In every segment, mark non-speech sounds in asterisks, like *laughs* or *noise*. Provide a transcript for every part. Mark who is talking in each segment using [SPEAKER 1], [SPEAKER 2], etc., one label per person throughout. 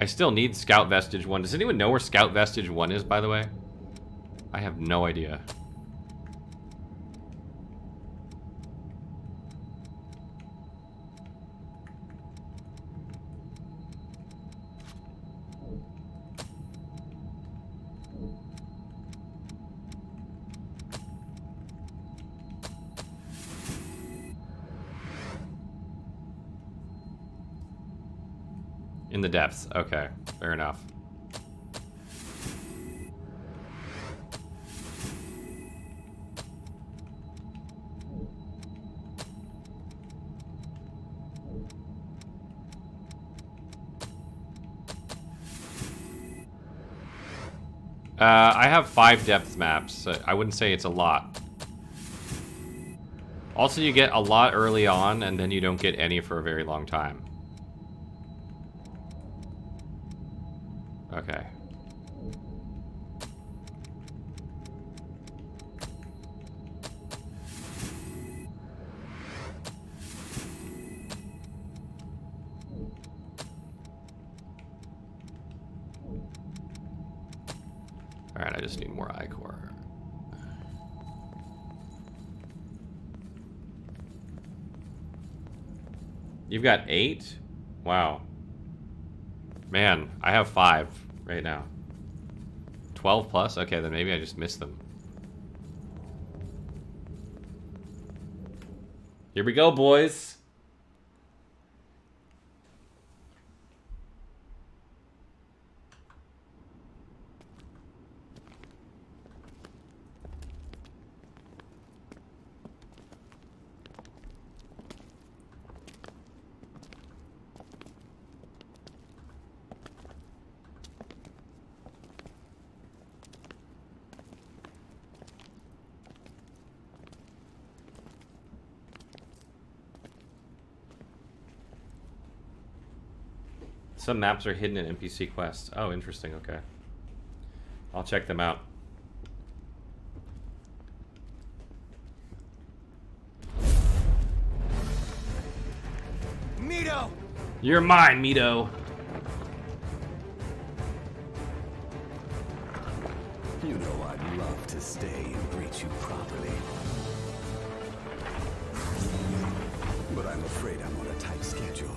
[SPEAKER 1] I still need Scout Vestige 1. Does anyone know where Scout Vestige 1 is, by the way? I have no idea. In the depths. Okay, fair enough. Uh, I have five depth maps. I wouldn't say it's a lot. Also, you get a lot early on, and then you don't get any for a very long time. You've got eight? Wow. Man, I have five right now. 12 plus? Okay, then maybe I just missed them. Here we go, boys. Some maps are hidden in NPC quests. Oh, interesting. Okay. I'll check them out.
[SPEAKER 2] Mido!
[SPEAKER 1] You're mine, Mido.
[SPEAKER 2] You know I'd love to stay and greet you properly. But I'm afraid I'm on a tight schedule.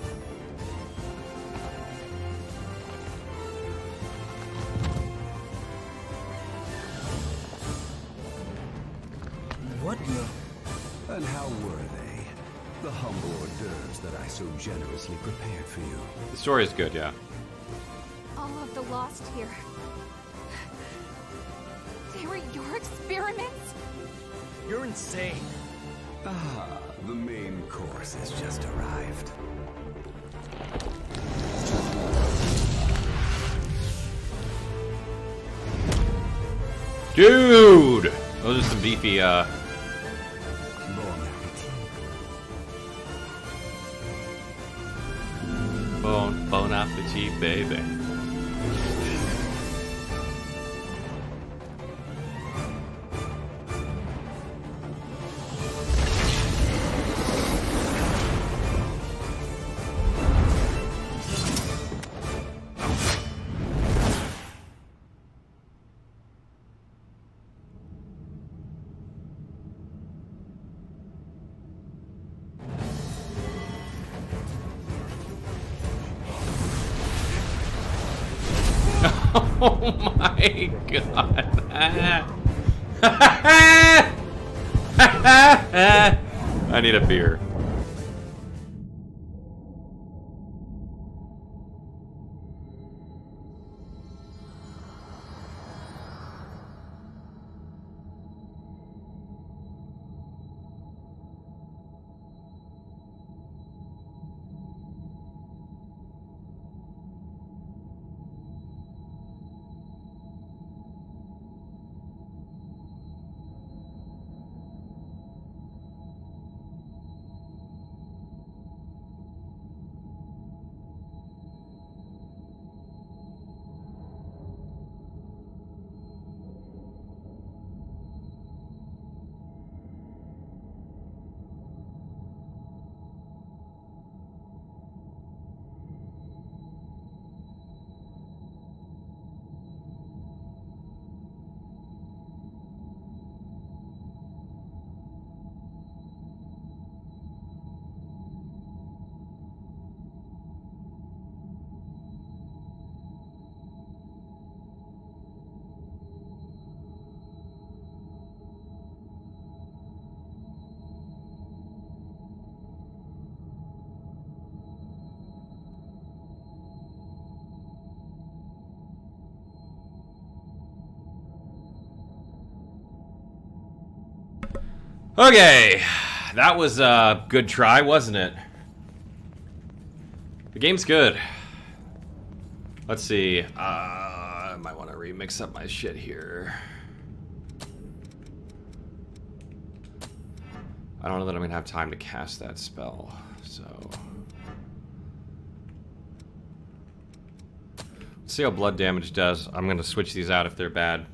[SPEAKER 2] So prepared for you.
[SPEAKER 1] The story is good, yeah.
[SPEAKER 3] All of the lost here. They were your experiments?
[SPEAKER 4] You're insane.
[SPEAKER 2] Ah, the main course has just arrived.
[SPEAKER 1] Dude! Those are some beefy, uh... baby. Oh my god. *laughs* I need a beer. Okay, that was a good try, wasn't it? The game's good. Let's see. Uh, I might want to remix up my shit here. I don't know that I'm gonna have time to cast that spell, so. Let's see how blood damage does. I'm gonna switch these out if they're bad.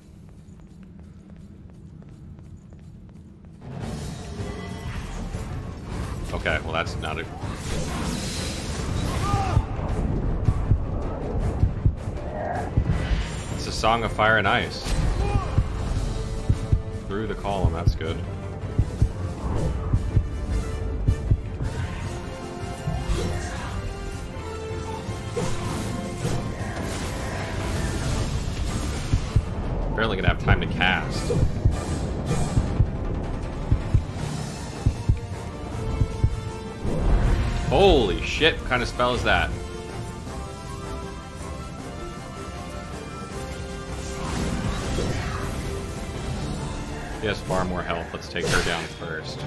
[SPEAKER 1] Not a... It's a Song of Fire and Ice. Through the column, that's good. Barely gonna have time to cast. Holy shit, what kind of spell is that? He has far more health. Let's take her down first.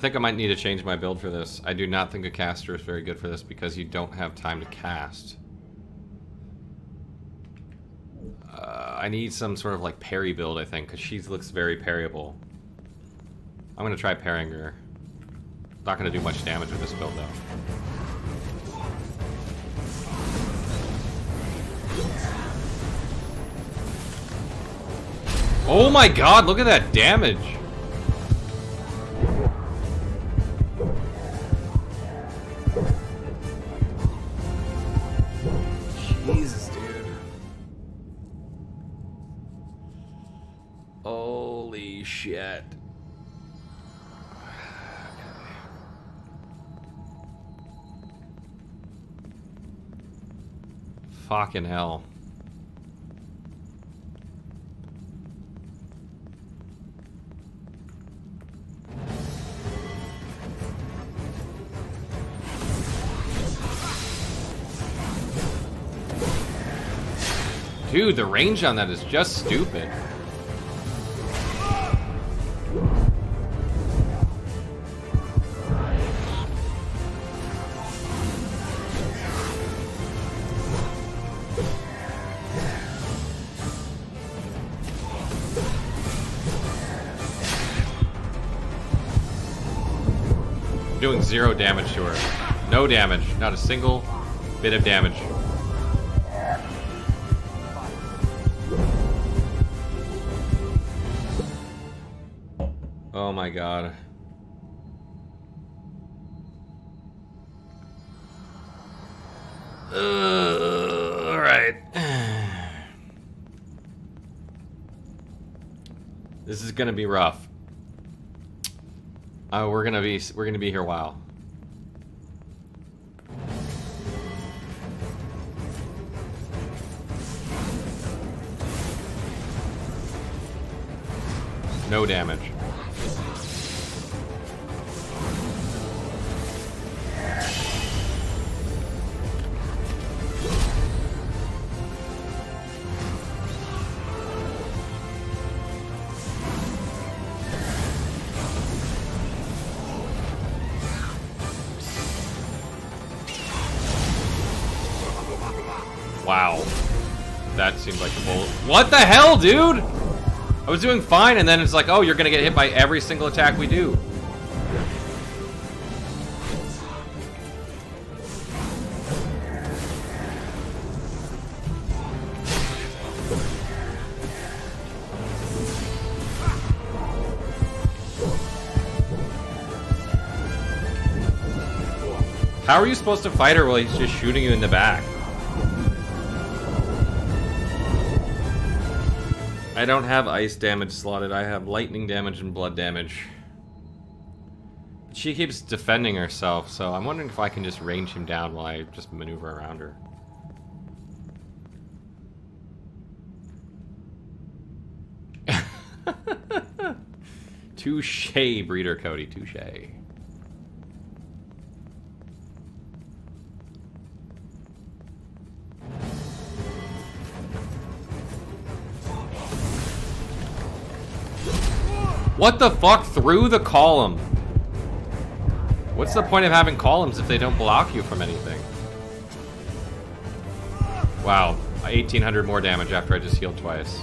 [SPEAKER 1] Think I might need to change my build for this. I do not think a caster is very good for this because you don't have time to cast. Uh, I need some sort of like parry build, I think, because she looks very parryable. I'm going to try parrying her. Not going to do much damage with this build, though. Oh my god, look at that damage! Fucking hell. Dude, the range on that is just stupid. Doing zero damage to her. No damage. Not a single bit of damage. Oh my god. Uh, *sighs* Alright. *sighs* This is gonna be rough. Oh, we're gonna be we're gonna be here a while. No damage. What the hell, dude? I was doing fine, and then it's like, oh, you're gonna get hit by every single attack we do. How are you supposed to fight her while he's just shooting you in the back? I don't have ice damage slotted. I have lightning damage and blood damage. She keeps defending herself, so I'm wondering if I can just range him down while I just maneuver around her. *laughs* Touche, Breeder Cody, touche. What the fuck? Through the column? What's the point of having columns if they don't block you from anything? Wow, 1800 more damage after I just healed twice.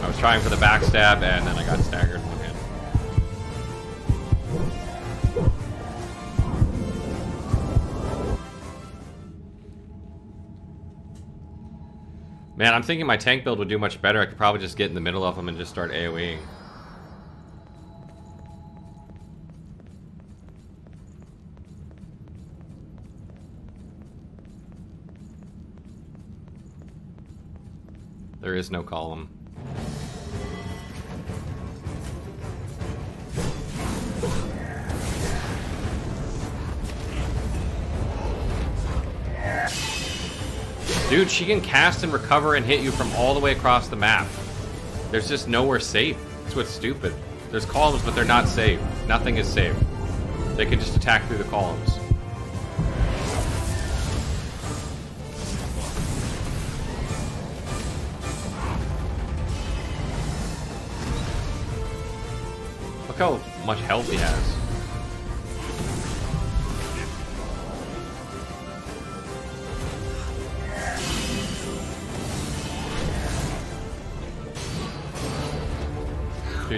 [SPEAKER 1] I was trying for the backstab and then I got staggered. Man, I'm thinking my tank build would do much better. I could probably just get in the middle of them and just start AoEing. There is no column. Dude, she can cast and recover and hit you from all the way across the map. There's just nowhere safe. That's what's stupid. There's columns, but they're not safe. Nothing is safe. They can just attack through the columns. Look how much health he has.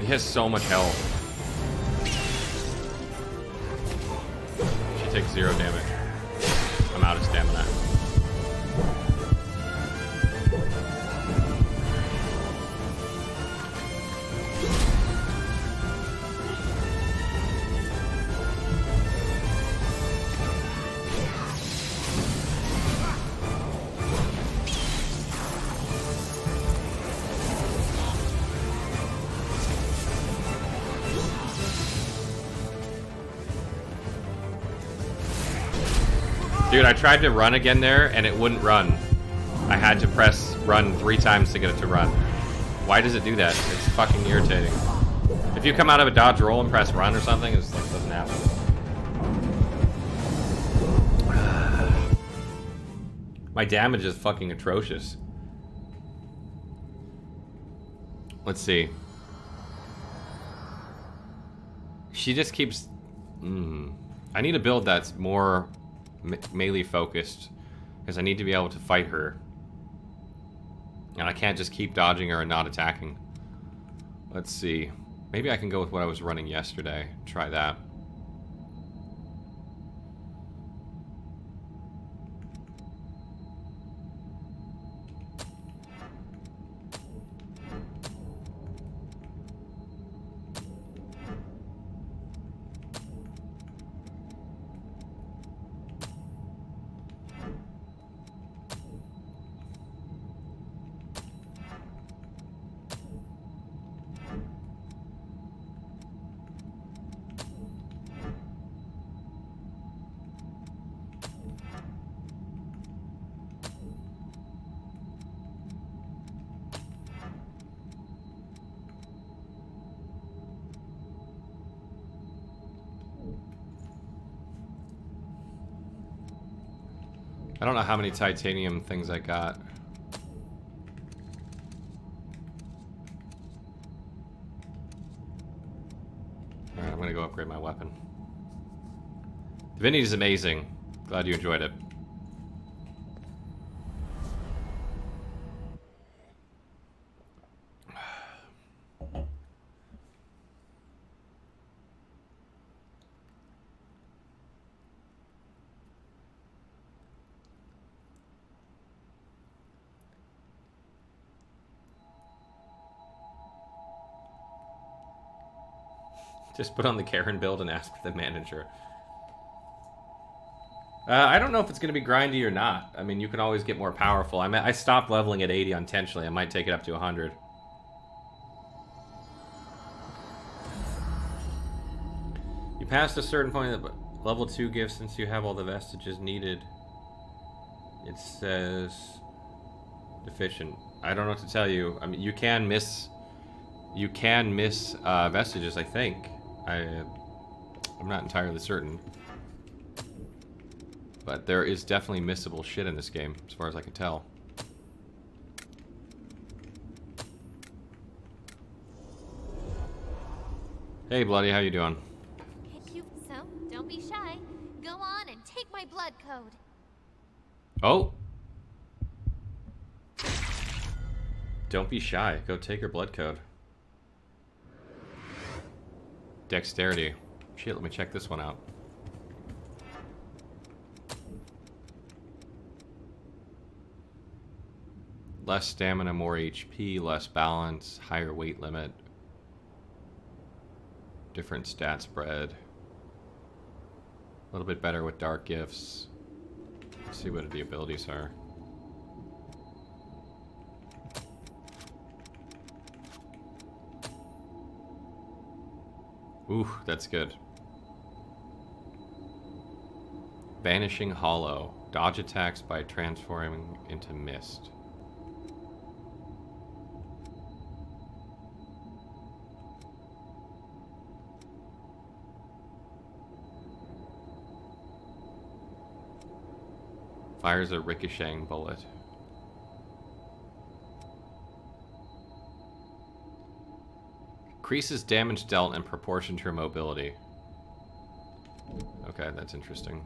[SPEAKER 1] He has so much health. She takes zero damage. Tried to run again there, and it wouldn't run. I had to press run three times to get it to run. Why does it do that? It's fucking irritating. If you come out of a dodge roll and press run or something, it's like doesn't happen. *sighs* My damage is fucking atrocious. Let's see. She just keeps... Mm. I need a build that's more me melee focused because I need to be able to fight her. And I can't just keep dodging her and not attacking. Let's see. Maybe I can go with what I was running yesterday. Try that. Many titanium things I got. Alright, I'm gonna go upgrade my weapon. Divinity is amazing. Glad you enjoyed it. Just put on the Karen build and ask the manager. Uh, I don't know if it's going to be grindy or not. I mean, you can always get more powerful. I mean, I stopped leveling at 80 intentionally. I might take it up to 100. You passed a certain point of level 2 gift since you have all the vestiges needed. It says deficient. I don't know what to tell you. I mean, you can miss you can miss uh, vestiges, I think. I I'm not entirely certain. But there is definitely missable shit in this game, as far as I can tell. Hey, Bloody, how you doing?
[SPEAKER 5] You, so don't be shy. Go on and take my blood code.
[SPEAKER 1] Oh! Don't be shy. Go take her blood code. Dexterity. Shit, let me check this one out. Less stamina, more HP, less balance, higher weight limit. Different stat spread. A little bit better with dark gifts. Let's see what the abilities are. Ooh, that's good. Vanishing Hollow. Dodge attacks by transforming into mist. Fires a ricocheting bullet. Increases damage dealt in proportion to your mobility. Okay, that's interesting.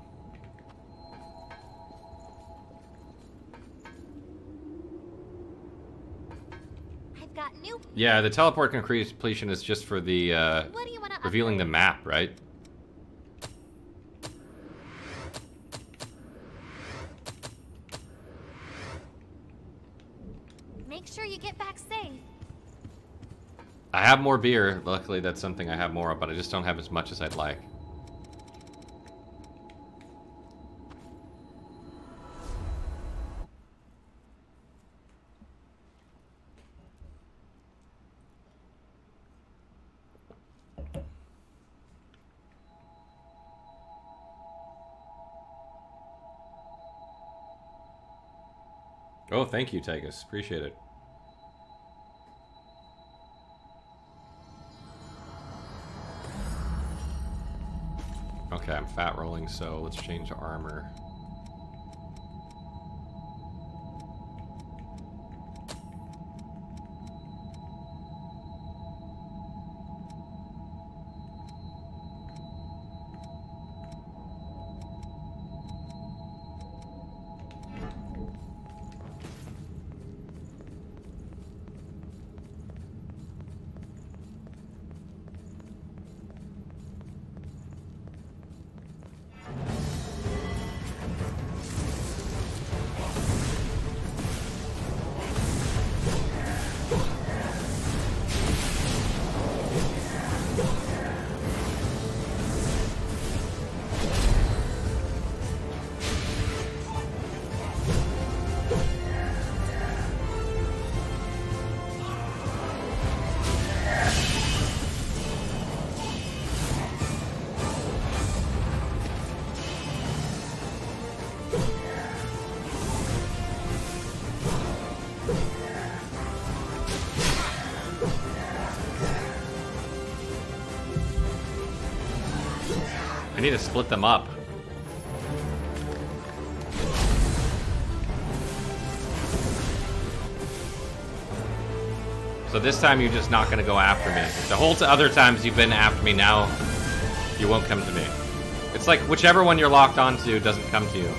[SPEAKER 5] I've got new.
[SPEAKER 1] Yeah, the teleport completion is just for the uh,
[SPEAKER 5] What do you want to
[SPEAKER 1] revealing the map, right? Have more beer. Luckily, that's something I have more of, but I just don't have as much as I'd like. Oh, thank you, Tygus. Appreciate it. Fat rolling, so let's change to armor. Need to split them up. So this time you're just not going to go after me. The whole other times you've been after me, now you won't come to me. It's like whichever one you're locked onto doesn't come to you.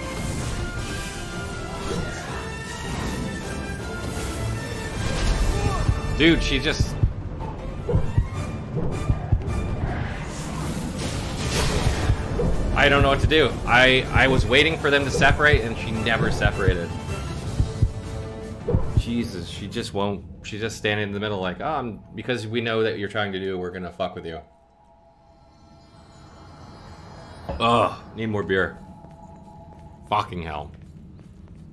[SPEAKER 1] Dude, she just... I don't know what to do. I, I was waiting for them to separate and she never separated. Jesus, she just won't. She's just standing in the middle like, um, because we know that you're trying to do, we're gonna fuck with you. Ugh, need more beer. Fucking hell.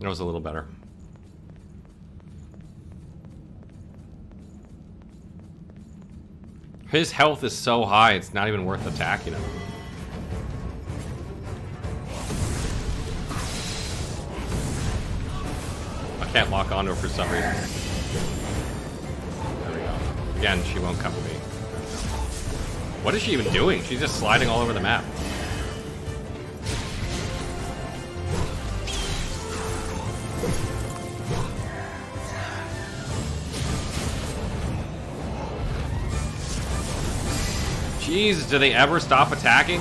[SPEAKER 1] That was a little better. His health is so high, it's not even worth attacking him. Can't lock onto her for some reason. There we go. Again, she won't come to me. What is she even doing? She's just sliding all over the map. Jeez, do they ever stop attacking?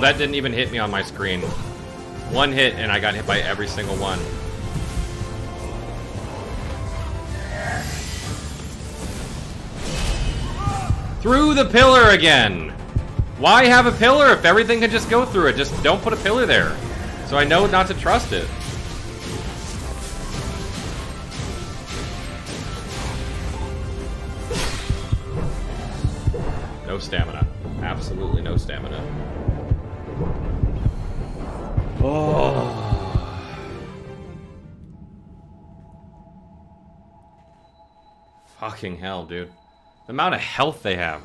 [SPEAKER 1] Wow, that didn't even hit me on my screen. One hit and I got hit by every single one. Through the pillar again! Why have a pillar if everything can just go through it? Just don't put a pillar there. So I know not to trust it. Oh. Fucking hell, dude. The amount of health they have.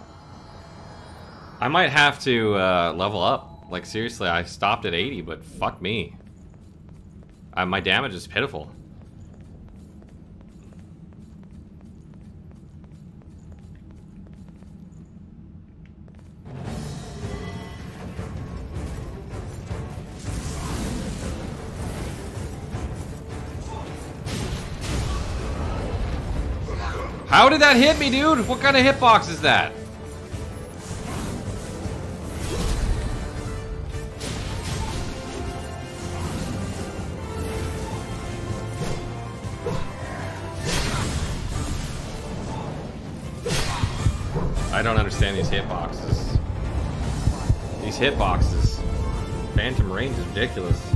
[SPEAKER 1] I might have to uh, level up. Like, seriously, I stopped at 80, but fuck me. Uh, my damage is pitiful. That hit me, dude? What kind of hitbox is that? I don't understand these hitboxes. These hitboxes. Phantom range is ridiculous.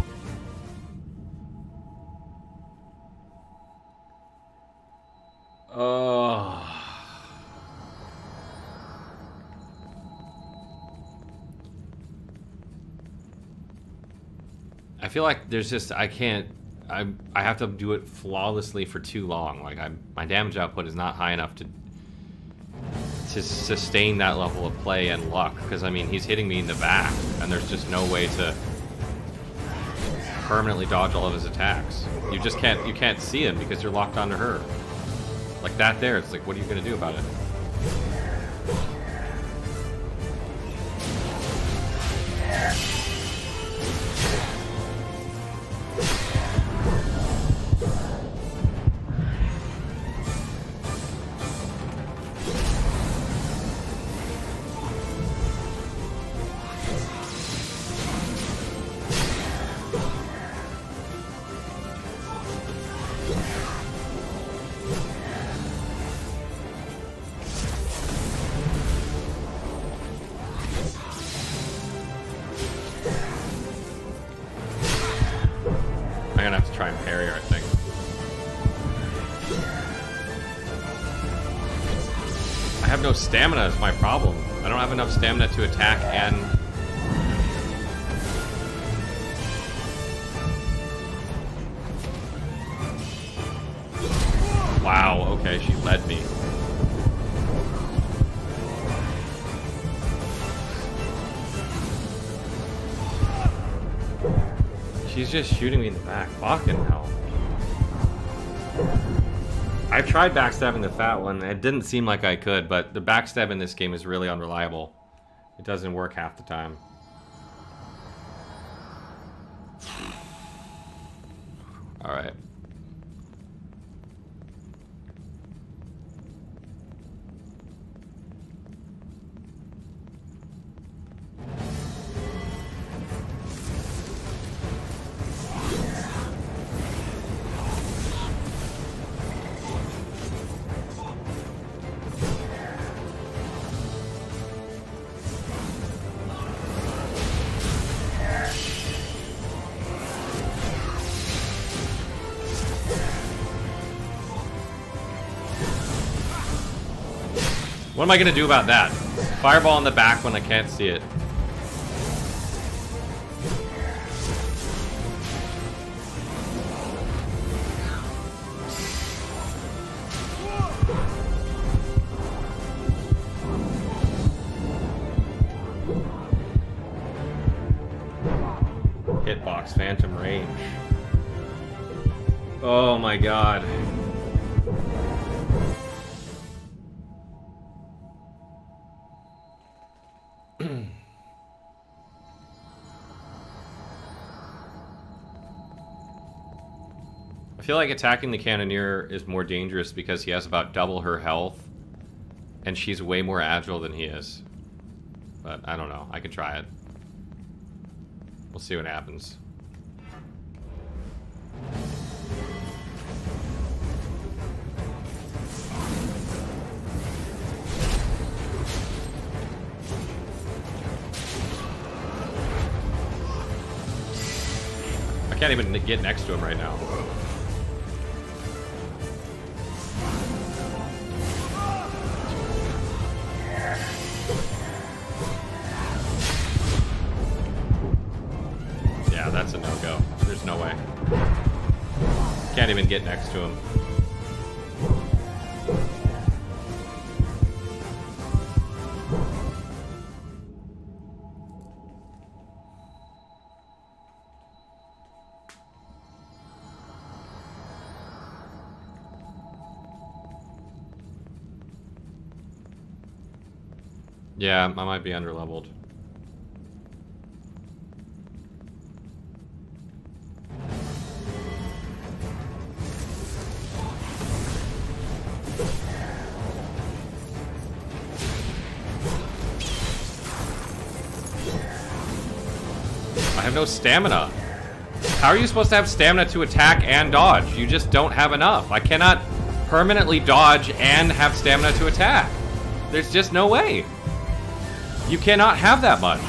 [SPEAKER 1] Feel like there's just I can't I I have to do it flawlessly for too long. Like I my damage output is not high enough to to sustain that level of play and luck because I mean he's hitting me in the back and there's just no way to permanently dodge all of his attacks. You just can't you can't see him because you're locked onto her. Like that there, it's like, what are you gonna do about it? Stamina is my problem. I don't have enough stamina to attack and... Wow, okay, she led me. She's just shooting me in the back. Fucking hell. Tried backstabbing the fat one. It didn't seem like I could, but the backstab in this game is really unreliable. It doesn't work half the time. Am I gonna do about that? Fireball in the back when I can't see it. Hitbox Phantom Range. Oh my god. Feel like attacking the Cannoneer is more dangerous because he has about double her health, and she's way more agile than he is. But I don't know. I could try it. We'll see what happens. I can't even get next to him right now. Get next to him. Yeah, I might be underleveled. No stamina. How are you supposed to have stamina to attack and dodge? You just don't have enough. I cannot permanently dodge and have stamina to attack. There's just no way. You cannot have that much.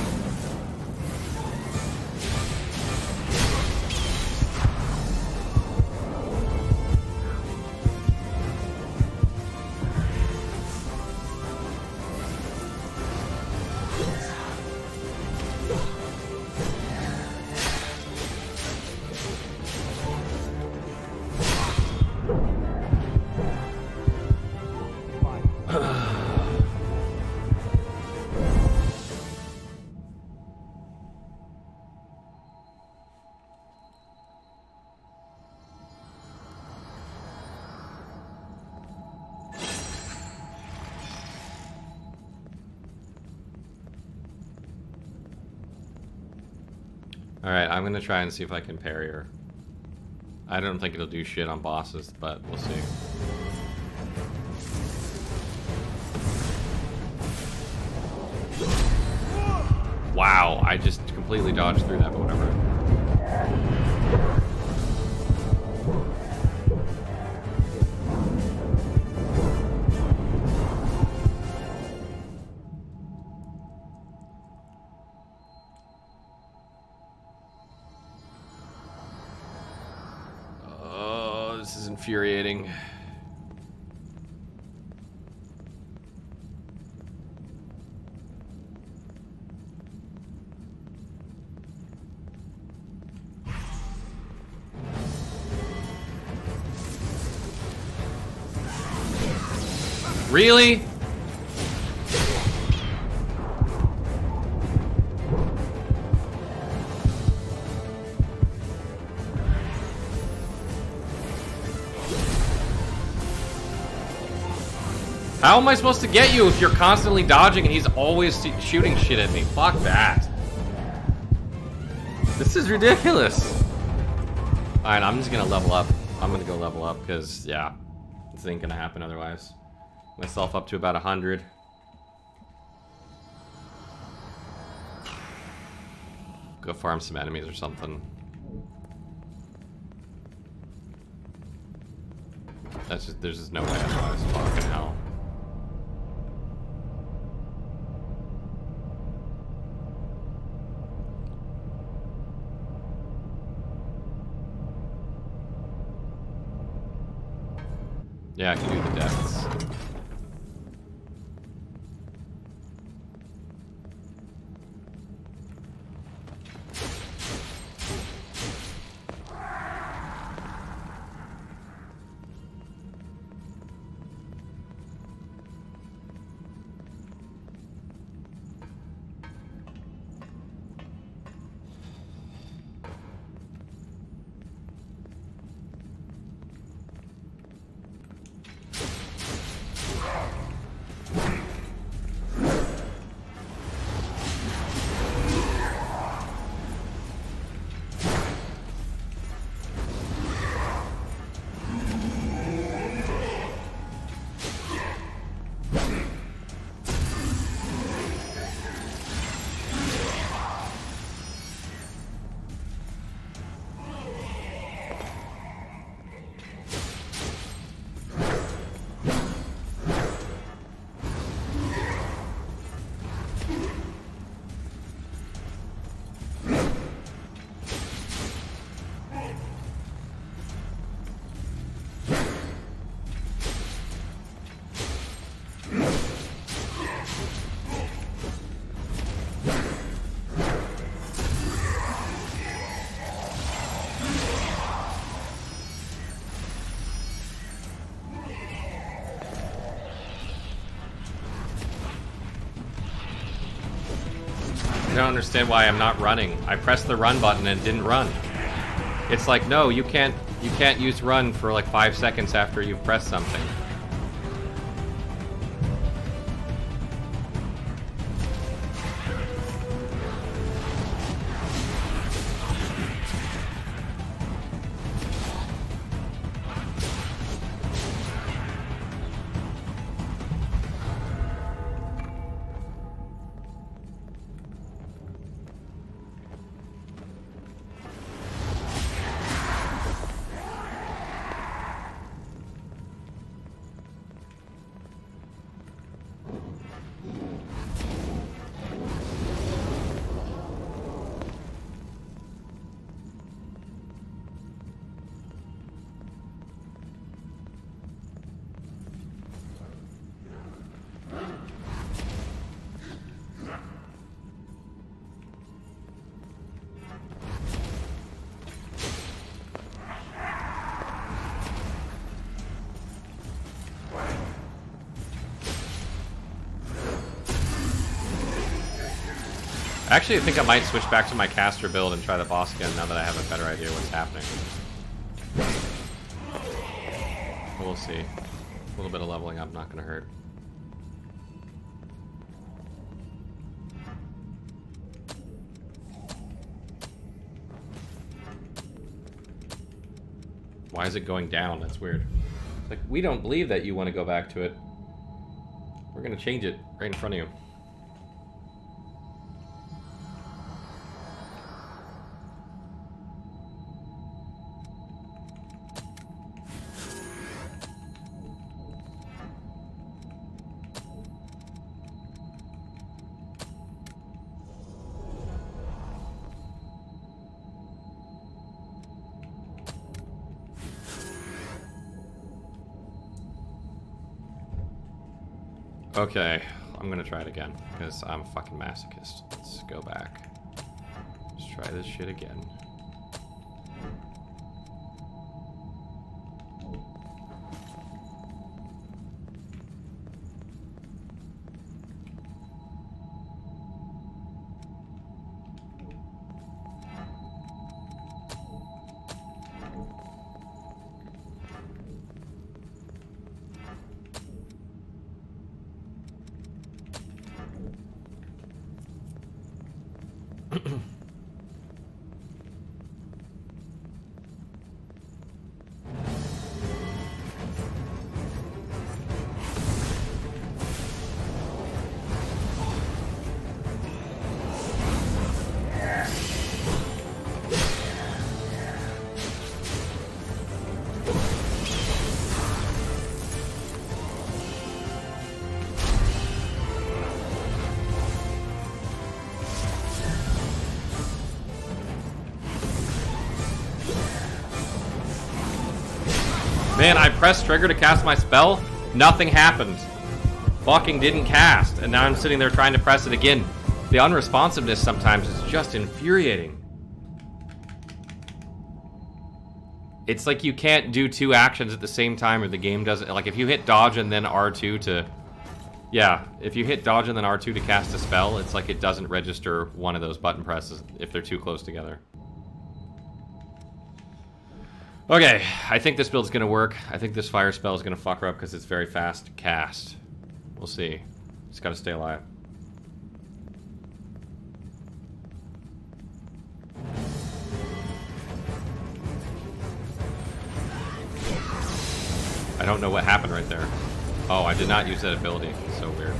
[SPEAKER 1] Gonna try and see if I can parry her. I don't think it'll do shit on bosses, but we'll see. Wow, I just completely dodged through that, but whatever. Really? How am I supposed to get you if you're constantly dodging and he's always shooting shit at me? Fuck that. This is ridiculous. Alright, I'm just gonna level up. I'm gonna go level up because, yeah, this ain't gonna happen otherwise. Myself up to about 100. Go farm some enemies or something. That's just, there's just no way otherwise. Fucking hell. Yeah, I can do the don't understand why I'm not running. I pressed the run button and didn't run. It's like, no, you can't you can't use run for like five seconds after you've pressed something. Actually, I think I might switch back to my caster build and try the boss again now that I have a better idea what's happening. We'll see. A little bit of leveling up, not gonna hurt. Why is it going down? That's weird. It's like, we don't believe that you want to go back to it. We're gonna change it right in front of you. Okay, I'm gonna try it again, because I'm a fucking masochist. Let's go back. Let's try this shit again. Pressed trigger to cast my spell, nothing happened. Fucking didn't cast, and now I'm sitting there trying to press it again. The unresponsiveness sometimes is just infuriating. It's like you can't do two actions at the same time or the game doesn't... Like, if you hit dodge and then R2 to... Yeah, if you hit dodge and then R2 to cast a spell, it's like it doesn't register one of those button presses if they're too close together. Okay, I think this build's gonna work. I think this fire spell is gonna fuck her up because it's very fast cast. We'll see. Just gotta stay alive. I don't know what happened right there. Oh, I did not use that ability. So weird.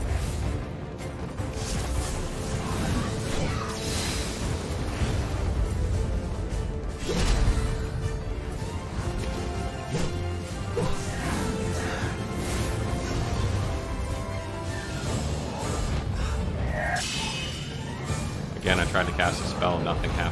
[SPEAKER 1] Nothing happened.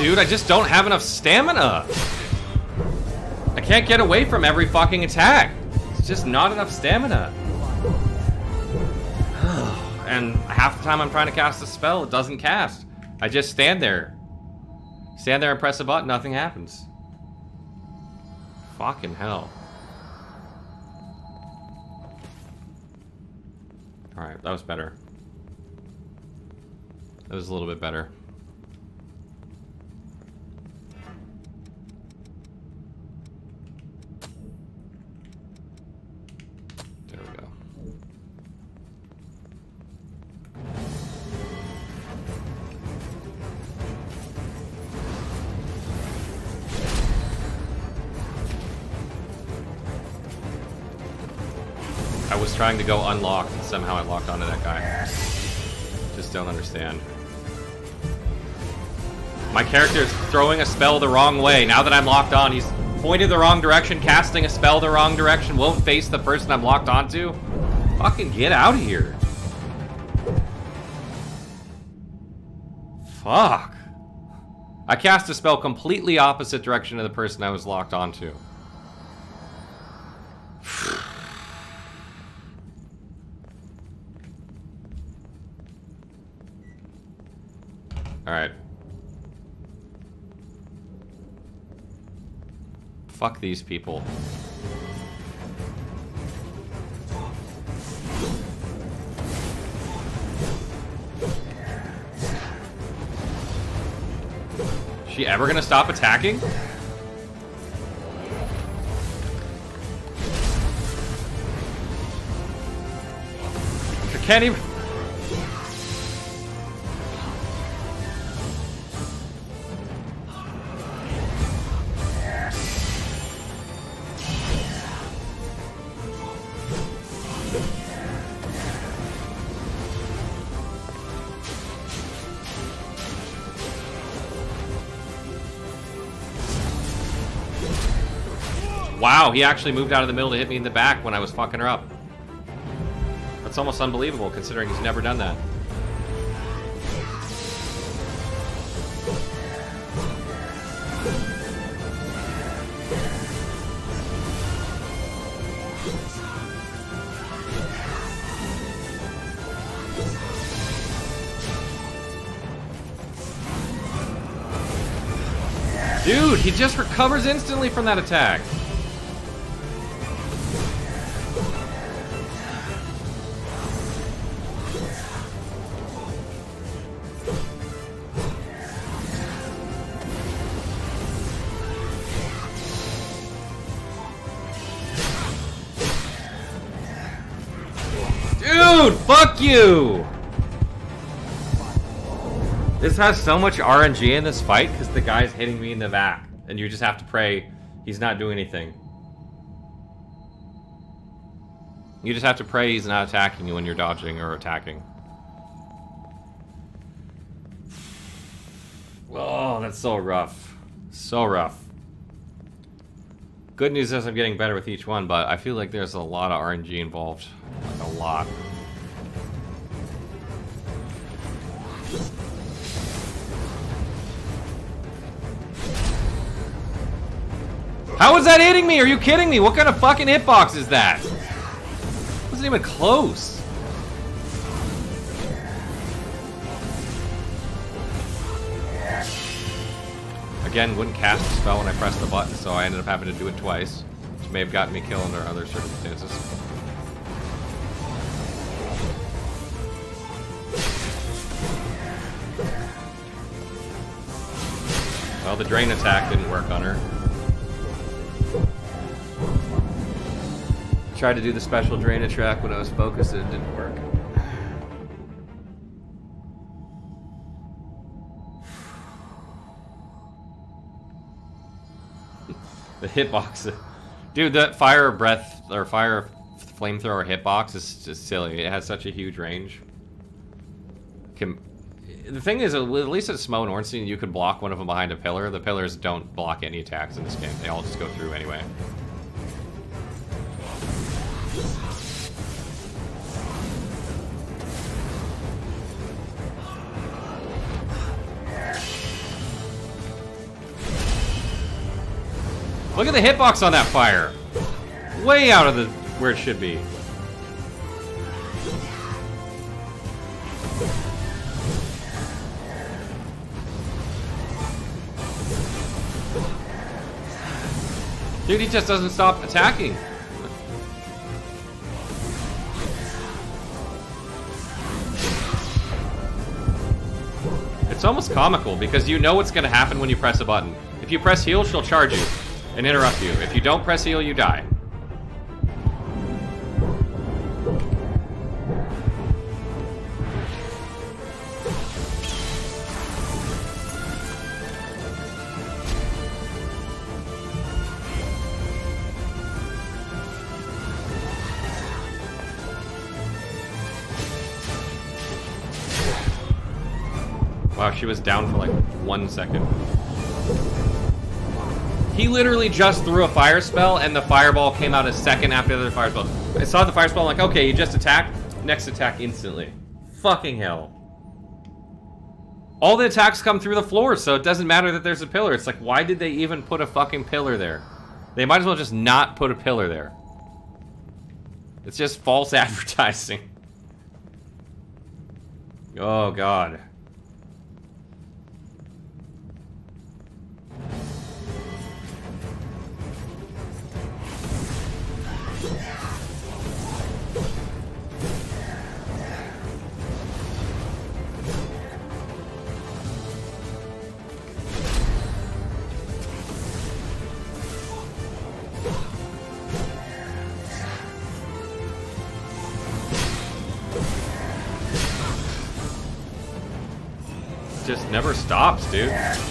[SPEAKER 1] Dude, I just don't have enough stamina. I can't get away from every fucking attack. It's just not enough stamina. *sighs* and half the time I'm trying to cast a spell, it doesn't cast. I just stand there. Stand there and press a button, nothing happens. Fucking hell. Alright, that was better. That was a little bit better. Trying to go unlocked and somehow I locked onto that guy. Just don't understand. My character is throwing a spell the wrong way. Now that I'm locked on, he's pointed the wrong direction, casting a spell the wrong direction, won't face the person I'm locked onto. Fucking get out of here. Fuck. I cast a spell completely opposite direction to the person I was locked onto. *sighs* Alright. Fuck these people. She ever gonna stop attacking? I can't even... Wow, he actually moved out of the middle to hit me in the back when I was fucking her up. That's almost unbelievable considering he's never done that. Dude, he just recovers instantly from that attack. Has so much RNG in this fight because the guy's hitting me in the back. And you just have to pray he's not doing anything. You just have to pray he's not attacking you when you're dodging or attacking. Oh, that's so rough. So rough. Good news is I'm getting better with each one, but I feel like there's a lot of RNG involved. Like a lot. How is that hitting me? Are you kidding me? What kind of fucking hitbox is that? Wasn't even close. Again, wouldn't cast a spell when I pressed the button, so I ended up having to do it twice, which may have gotten me killed under other circumstances. Well, the drain attack didn't work on her. Tried to do the special drain attack when I was focused and it didn't work. *sighs* the hitbox. Dude, that fire breath or fire flamethrower hitbox is just silly. It has such a huge range. Can, the thing is, at least at Smough and Ornstein, you could block one of them behind a pillar. The pillars don't block any attacks in this game. They all just go through anyway. Look at the hitbox on that fire. Way out of the where it should be. Dude, he just doesn't stop attacking. It's almost comical because you know what's going to happen when you press a button. If you press heal, she'll charge you and interrupt you. If you don't press heal, you die. Wow, she was down for like one second. He literally just threw a fire spell, and the fireball came out a second after the fire spell. I saw the fire spell, I'm like, okay, you just attacked. Next attack instantly. Fucking hell. All the attacks come through the floor, so it doesn't matter that there's a pillar. It's like, why did they even put a fucking pillar there? They might as well just not put a pillar there. It's just false *laughs* advertising. Oh, God. Stops, dude.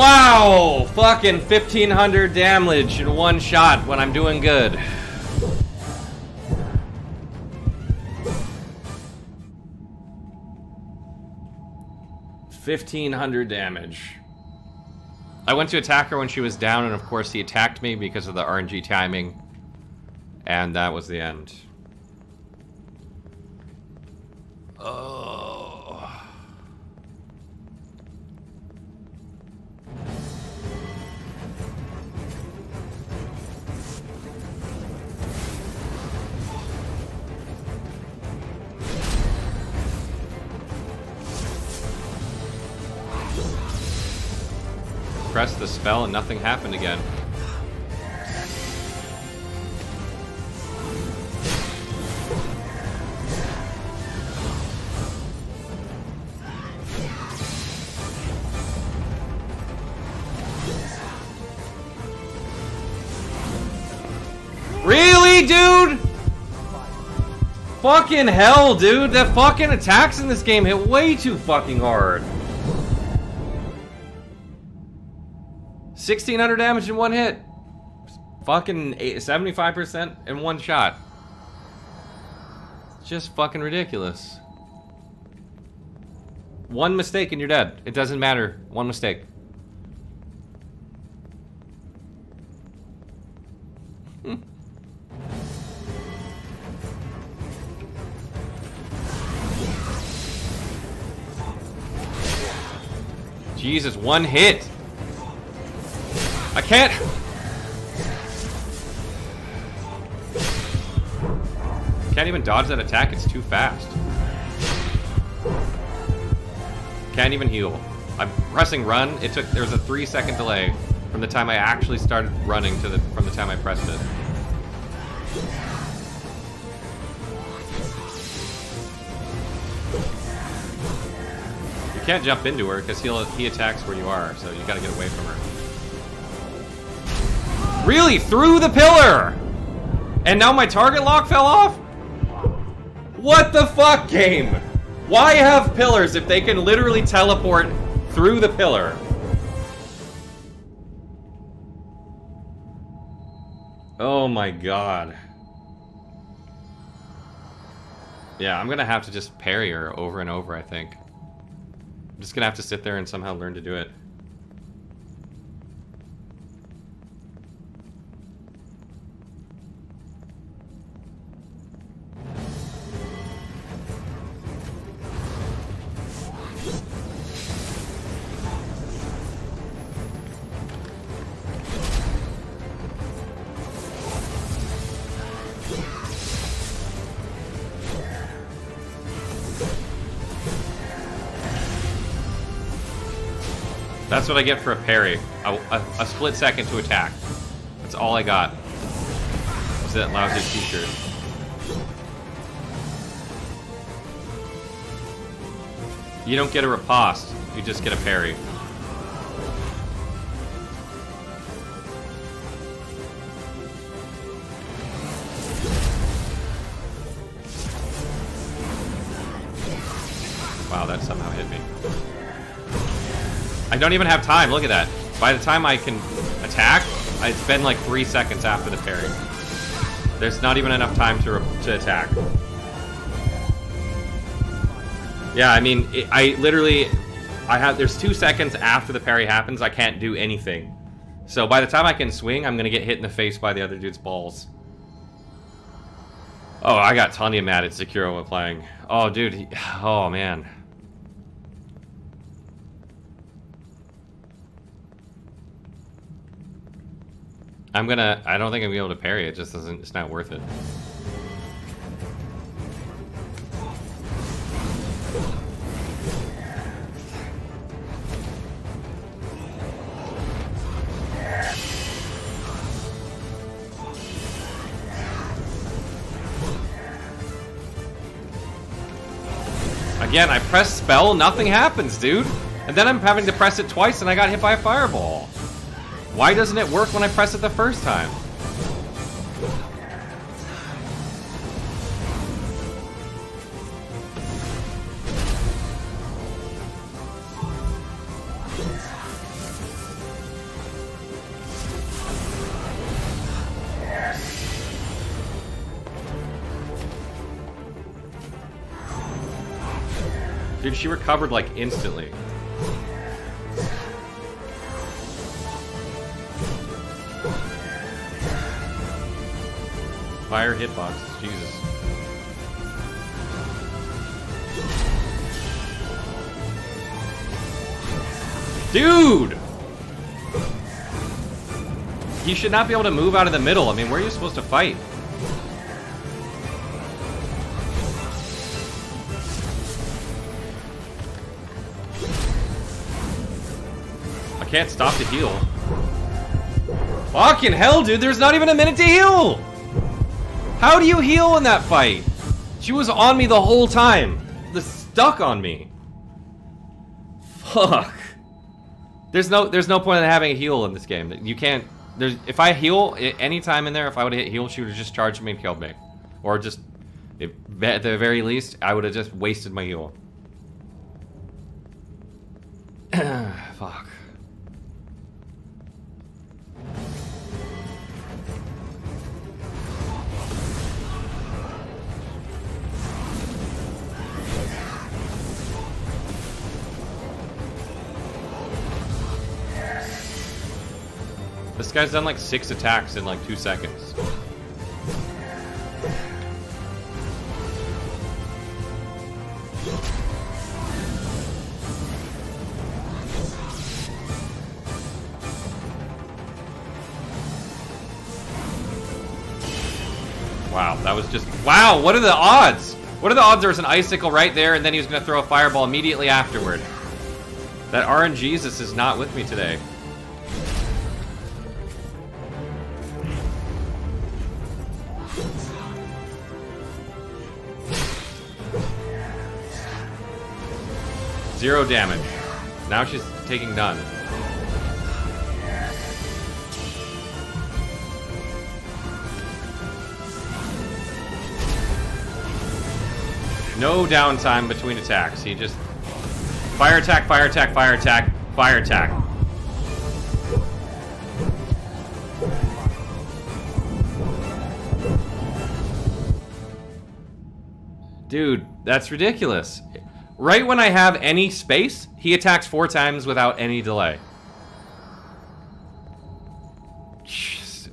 [SPEAKER 1] Wow! Fucking 1500 damage in one shot when I'm doing good. Fifteen hundred damage. I went to attack her when she was down, and of course he attacked me because of the RNG timing. And that was the end. Spell and nothing happened again. Really, dude? Fucking hell, dude. The fucking attacks in this game hit way too fucking hard. 1600 damage in one hit. Fucking 75% in one shot. It's just fucking ridiculous. One mistake and you're dead. It doesn't matter. One mistake. *laughs* Jesus, one hit. I can't. Can't even dodge that attack, it's too fast. Can't even heal. I'm pressing run. It took there was a three second delay from the time I actually started running to the from the time I pressed it. You can't jump into her because he'll he attacks where you are, so you gotta get away from her. Really? Through the pillar! And now my target lock fell off? What the fuck, game? Why have pillars if they can literally teleport through the pillar? Oh my god. Yeah, I'm gonna have to just parry her over and over, I think. I'm just gonna have to sit there and somehow learn to do it. That's what I get for a parry. A, a, a split second to attack. That's all I got. Was that lousy t-shirt. You don't get a riposte. You just get a parry. Don't even have time. Look at that. By the time I can attack, it's been like three seconds after the parry. There's not even enough time to, to attack. Yeah, I mean, it, I literally, I have, there's two seconds after the parry happens, I can't do anything. So by the time I can swing, I'm gonna get hit in the face by the other dude's balls. Oh, I got Tanya mad at Sekiro while playing. Oh, dude, he, *sighs* oh man. I'm gonna, I don't think I'm gonna be able to parry it, just doesn't, it's not worth it. Again, I press spell, nothing happens, dude. And then I'm having to press it twice and I got hit by a fireball. Why doesn't it work when I press it the first time? Dude, she recovered like instantly. Fire hitbox, Jesus. Dude! He should not be able to move out of the middle. I mean, where are you supposed to fight? I can't stop to heal. Fucking hell, dude, there's not even a minute to heal! How do you heal in that fight? She was on me the whole time. The stuck on me. Fuck. There's no there's no point in having a heal in this game. You can't there's if I heal any time in there, if I would have hit heal, she would have just charged me and killed me. Or just if, at the very least, I would have just wasted my heal. *clears throat* Fuck. This guy's done like six attacks in like two seconds. Wow, that was just... Wow, what are the odds? What are the odds there was an icicle right there and then he was going to throw a fireball immediately afterward? That RNGesus is not with me today. Zero damage. Now she's taking none. No downtime between attacks. He just... Fire attack, fire attack, fire attack, fire attack. Dude, that's ridiculous. Right when I have any space, he attacks four times without any delay.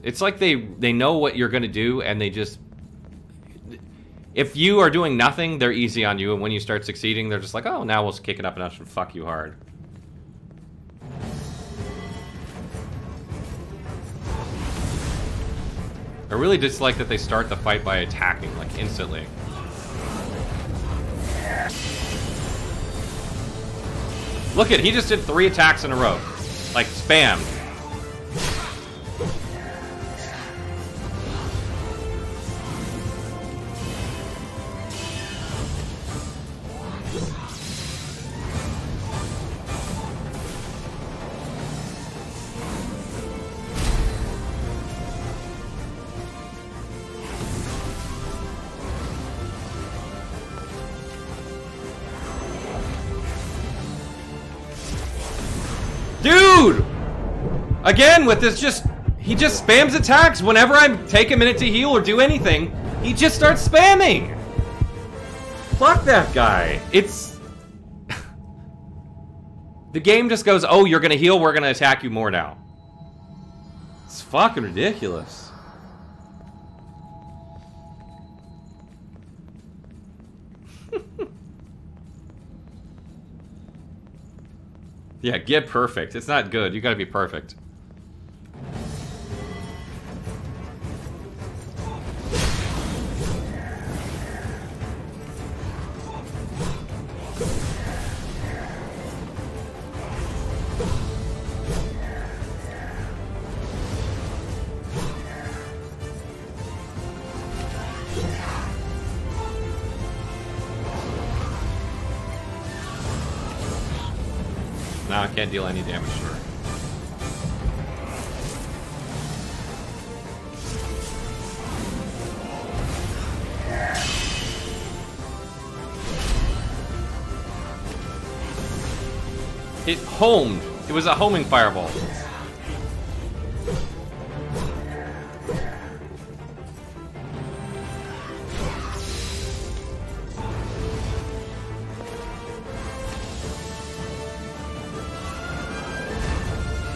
[SPEAKER 1] It's like they they know what you're gonna do and they just if you are doing nothing, they're easy on you, and when you start succeeding, they're just like, oh, now we'll kick it up a notch and fuck you hard. I really dislike that they start the fight by attacking, like, instantly. Look at, he just did three attacks in a row. Like, spam. Again, with this just... He just spams attacks whenever I take a minute to heal or do anything. He just starts spamming! Fuck that guy. It's... *laughs* the game just goes, oh, you're gonna heal, we're gonna attack you more now. It's fucking ridiculous. *laughs* Yeah, get perfect. It's not good. You gotta be perfect. homing fireball.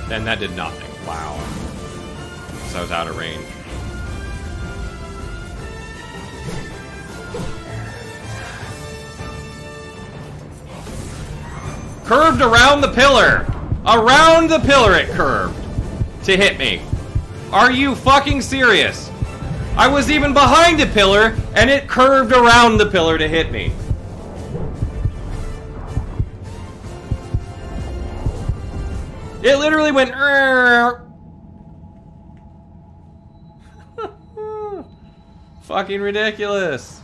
[SPEAKER 1] And that did nothing. Wow. So I was out of range. Curved around the pillar! Around the pillar it curved! To hit me. Are you fucking serious? I was even behind a pillar, and it curved around the pillar to hit me. It literally went. *laughs* Fucking ridiculous.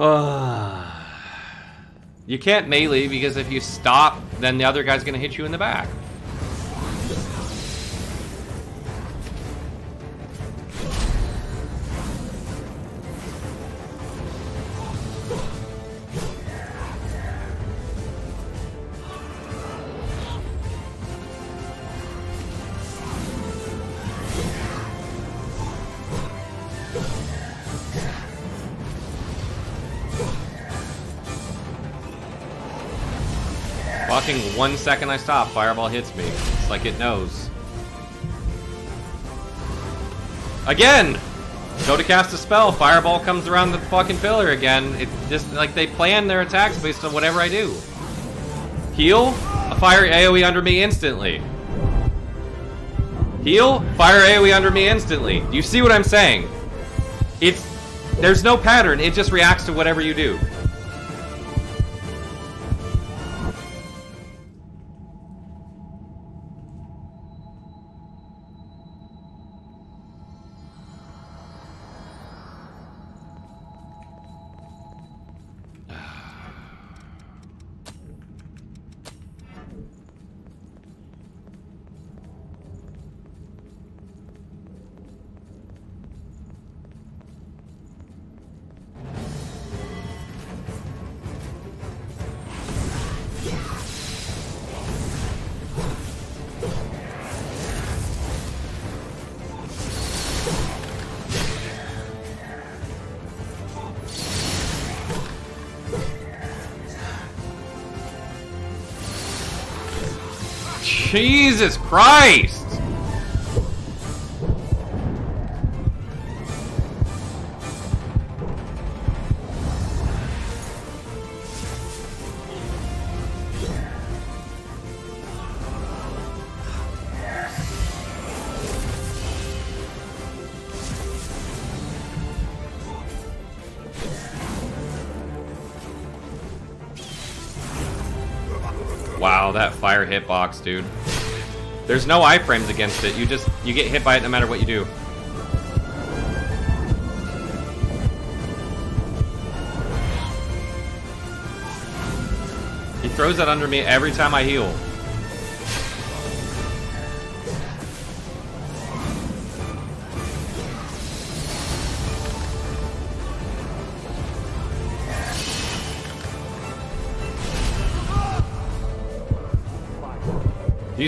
[SPEAKER 1] Ah. you can't melee because if you stop, then the other guy's gonna hit you in the back. One second I stop, fireball hits me. It's like it knows. Again! Go to cast a spell, fireball comes around the fucking pillar again. It's just like they plan their attacks based on whatever I do. Heal, a fire AoE under me instantly. Heal, fire AoE under me instantly. Do you see what I'm saying? It's there's no pattern, it just reacts to whatever you do. Christ! Wow, that fire hitbox, dude. There's no iframes against it. You just you get hit by it no matter what you do. He throws that under me every time I heal.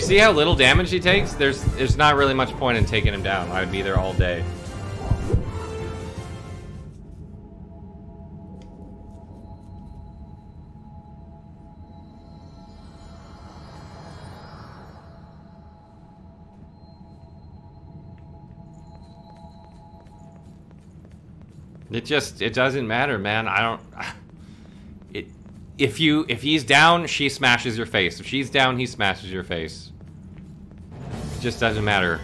[SPEAKER 1] You see how little damage he takes? There's there's not really much point in taking him down. I would be there all day. It just it doesn't matter, man. I don't *sighs* it if you if he's down, she smashes your face. If she's down, he smashes your face. Just doesn't matter.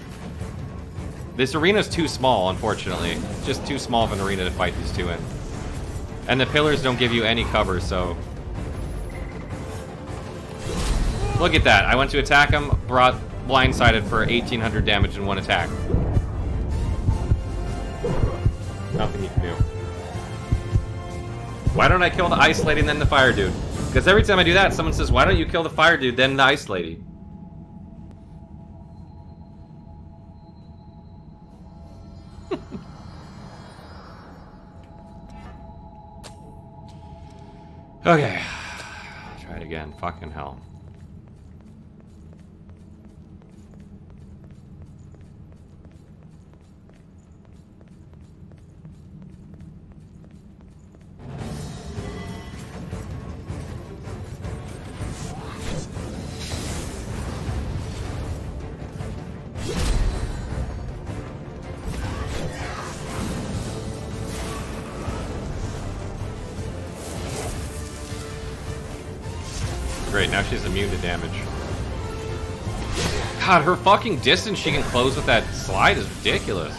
[SPEAKER 1] This arena's too small, unfortunately. Just too small of an arena to fight these two in. And the pillars don't give you any cover, so... Look at that. I went to attack him, brought blindsided for 1800 damage in one attack. Nothing you can do. Why don't I kill the ice lady and then the fire dude? Because every time I do that, someone says, why don't you kill the fire dude, then the ice lady? Okay. *sighs* Try it again. Fucking hell. God, her fucking distance she can close with that slide is ridiculous.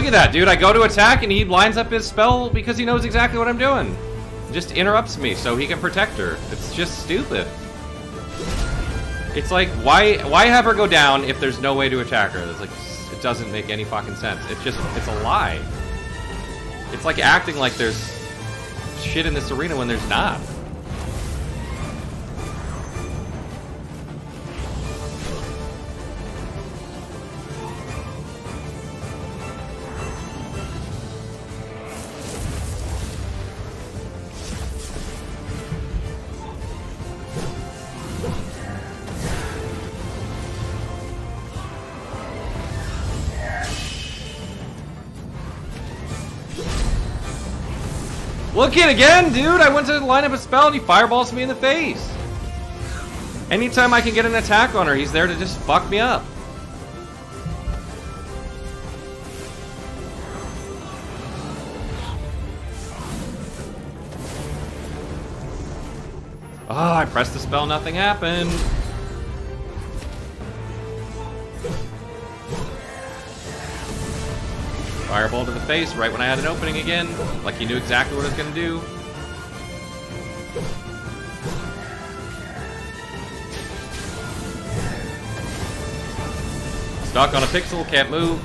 [SPEAKER 1] Look at that, dude. I go to attack and he lines up his spell because he knows exactly what I'm doing. Just interrupts me so he can protect her. It's just stupid. It's like, why why have her go down if there's no way to attack her? It's like, it doesn't make any fucking sense. It's just, it's a lie. It's like acting like there's shit in this arena when there's not. Look it again, dude! I went to line up a spell and he fireballs me in the face. Anytime I can get an attack on her, he's there to just fuck me up. Oh, I pressed the spell, nothing happened. Fireball to the face right when I had an opening again. Like he knew exactly what I was gonna do. Stuck on a pixel, can't move.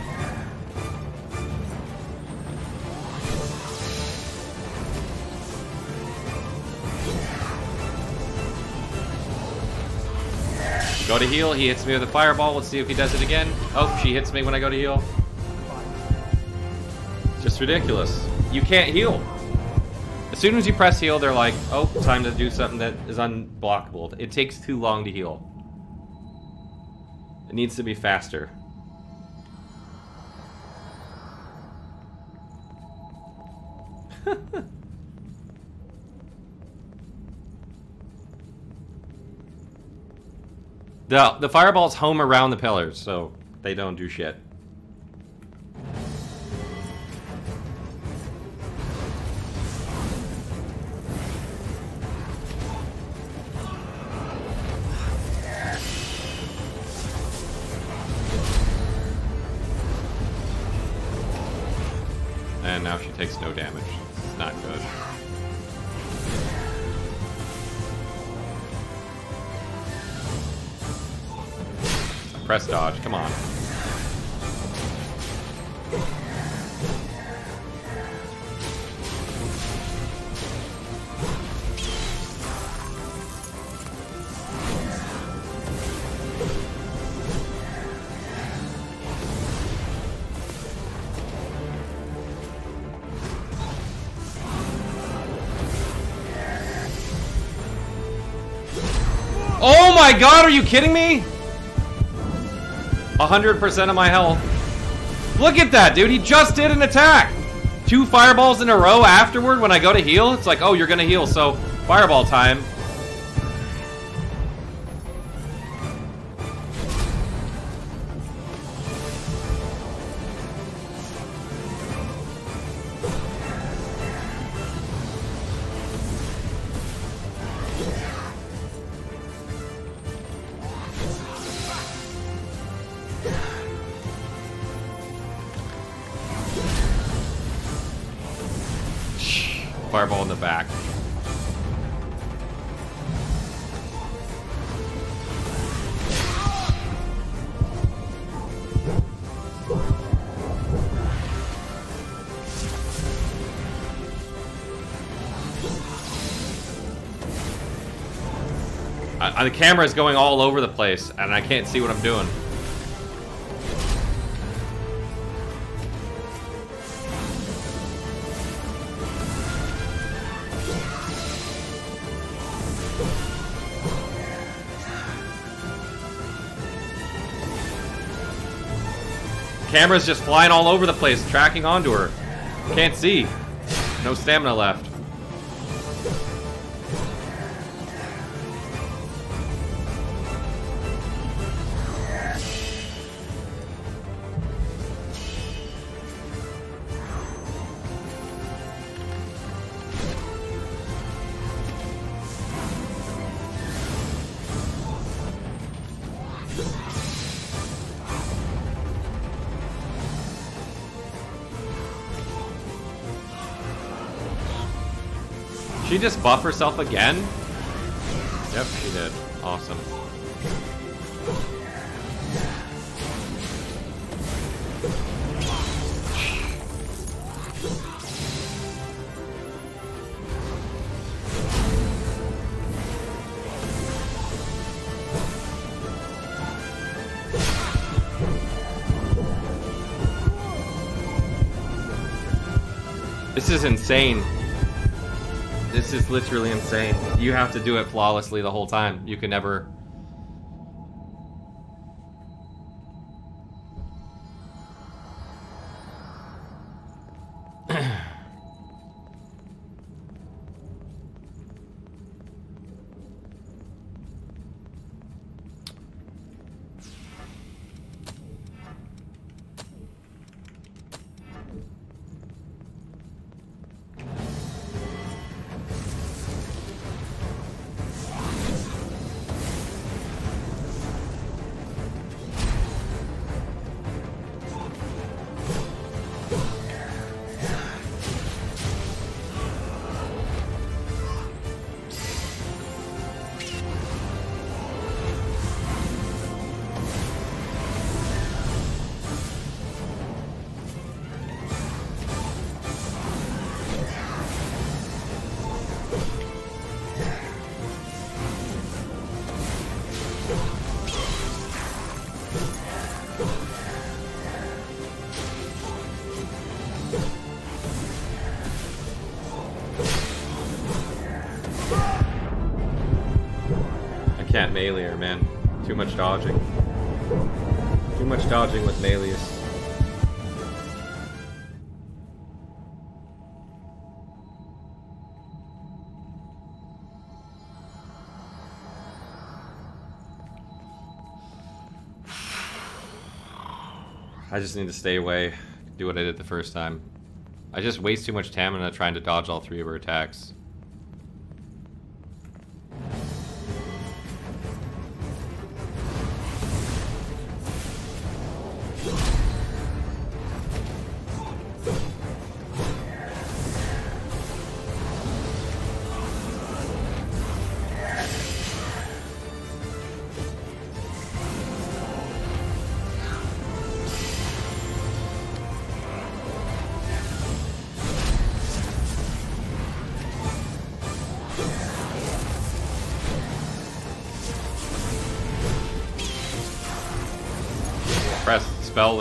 [SPEAKER 1] Go to heal, he hits me with a fireball. Let's see if he does it again. Oh, she hits me when I go to heal. Just ridiculous. You can't heal. As soon as you press heal, they're like, oh, time to do something that is unblockable. It takes too long to heal. It needs to be faster. *laughs* the, the fireballs home around the pillars, so they don't do shit. Now she takes no damage. It's not good. Press dodge, come on. God, are you kidding me? 100% of my health. Look at that, dude. He just did an attack. Two fireballs in a row afterward when I go to heal. It's like, oh, you're going to heal, so fireball time. The camera is going all over the place, and I can't see what I'm doing. camera's just flying all over the place, tracking onto her. Can't see. No stamina left. Just buff herself again? Yep, she did. Awesome. This is insane. This is literally insane. You have to do it flawlessly the whole time. You can never... Her, man. Too much dodging. Too much dodging with Meleus. I just need to stay away, do what I did the first time. I just waste too much stamina trying to dodge all three of her attacks.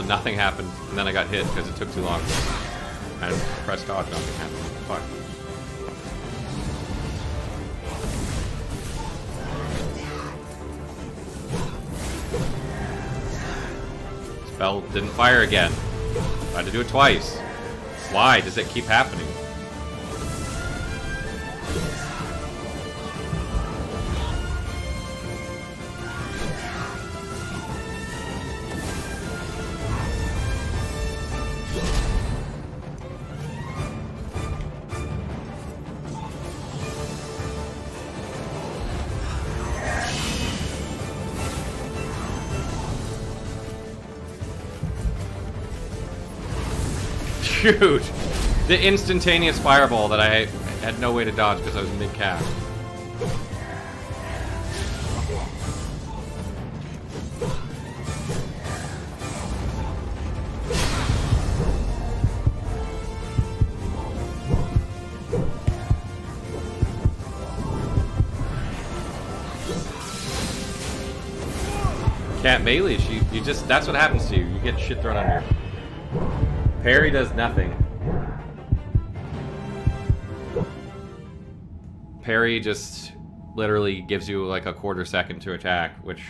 [SPEAKER 1] And nothing happened, and then I got hit because it took too long. And pressed dodge, nothing happened. Fuck. Spell didn't fire again. I had to do it twice. Why does it keep happening? Dude, the instantaneous fireball that I had no way to dodge because I was mid-cast. Can't melee, she, you just, that's what happens to you. You get shit thrown on you. Parry does nothing. Parry just literally gives you like a quarter second to attack, which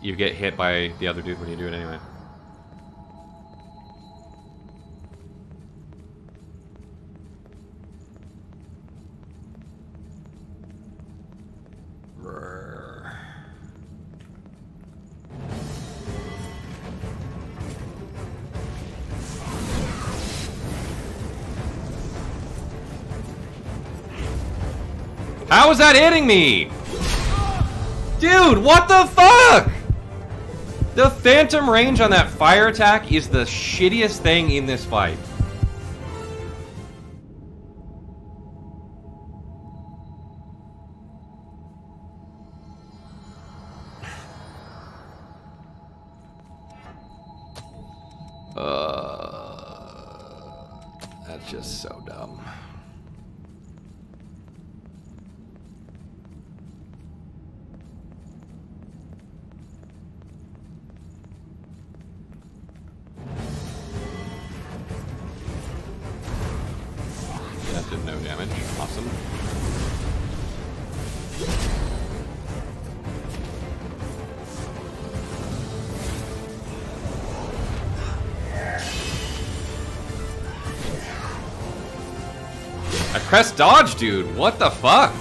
[SPEAKER 1] you get hit by the other dude when you do it anyway. How is that hitting me? Dude, what the fuck? The phantom range on that fire attack is the shittiest thing in this fight. I pressed dodge, dude. What the fuck?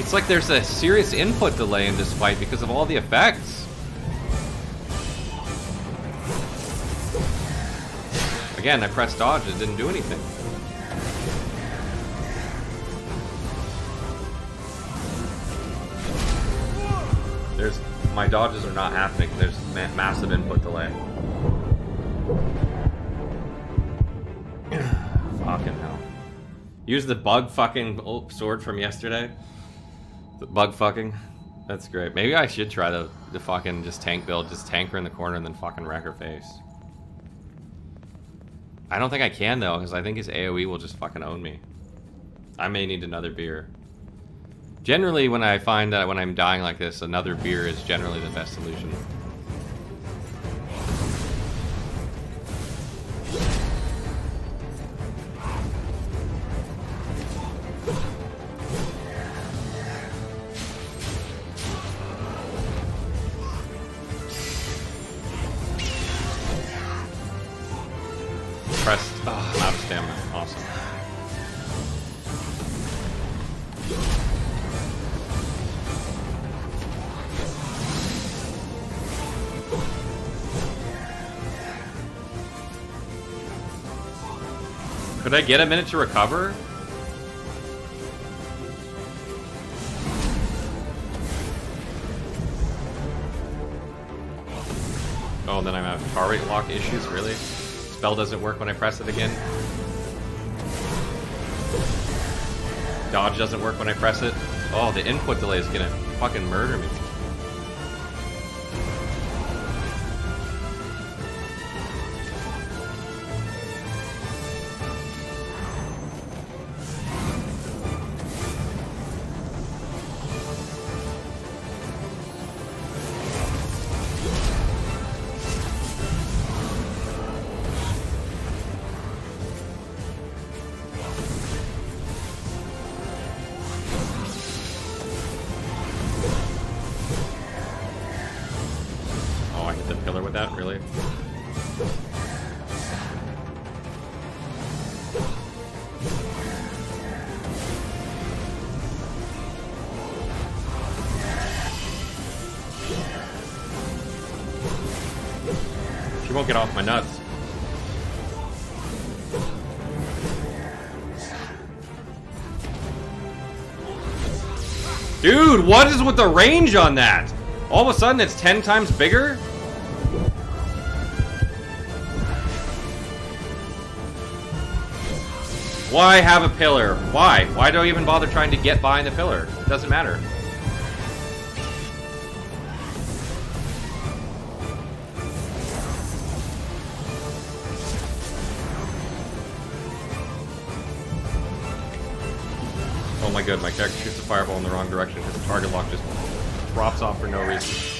[SPEAKER 1] It's like there's a serious input delay in this fight because of all the effects. Again, I pressed dodge and it didn't do anything. There's my dodges are not happening. There's ma massive input delay. Use the bug fucking sword from yesterday. The bug fucking. That's great. Maybe I should try the, the fucking just tank build. Just tank her in the corner and then fucking wreck her face. I don't think I can though, because I think his AoE will just fucking own me. I may need another beer. Generally, when I find that when I'm dying like this, another beer is generally the best solution. I get a minute to recover? Oh, then I'm having tar rate lock issues, really? Spell doesn't work when I press it again. Dodge doesn't work when I press it. Oh, the input delay is gonna fucking murder me. What is with the range on that? All of a sudden it's 10 times bigger? Why have a pillar? Why? Why do I even bother trying to get behind the pillar? It doesn't matter. Oh my character shoots a fireball in the wrong direction. because the target lock just drops off for no reason.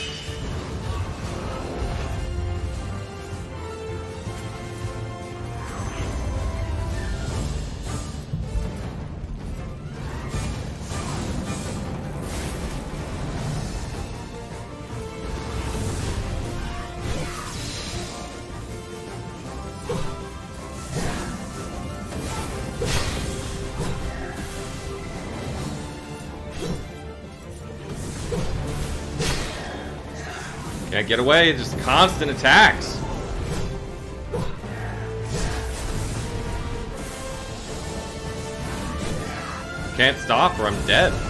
[SPEAKER 1] Get away, just constant attacks. Can't stop or I'm dead.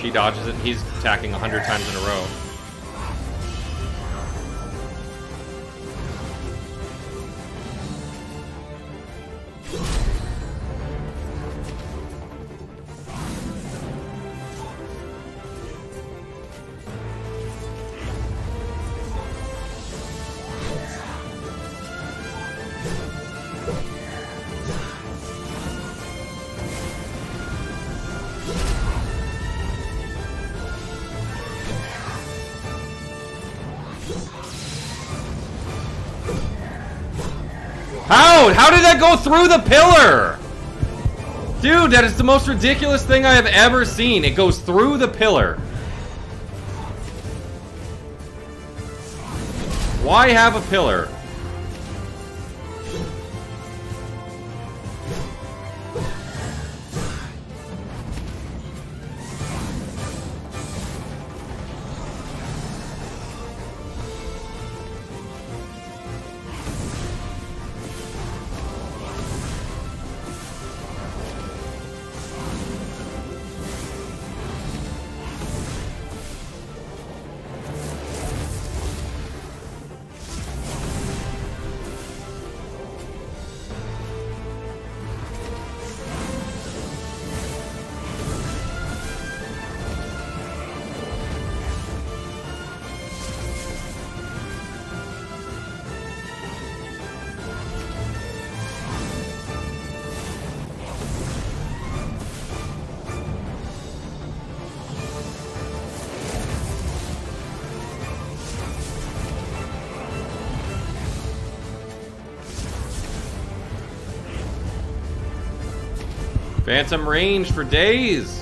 [SPEAKER 1] She dodges it. He's attacking a hundred times in a row. Go through the pillar? Dude, that is the most ridiculous thing I have ever seen. It goes through the pillar. Why have a pillar? Phantom range for days.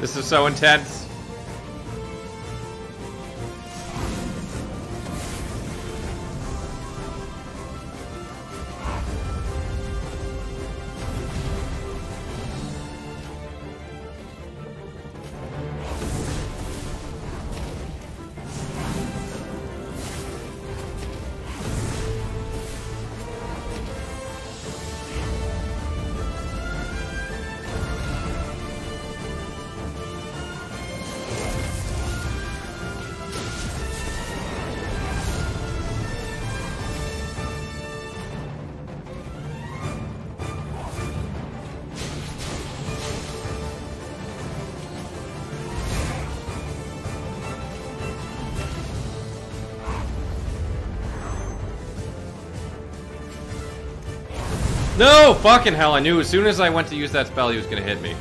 [SPEAKER 1] This is so intense. Fucking hell, I knew as soon as I went to use that spell, he was gonna hit me.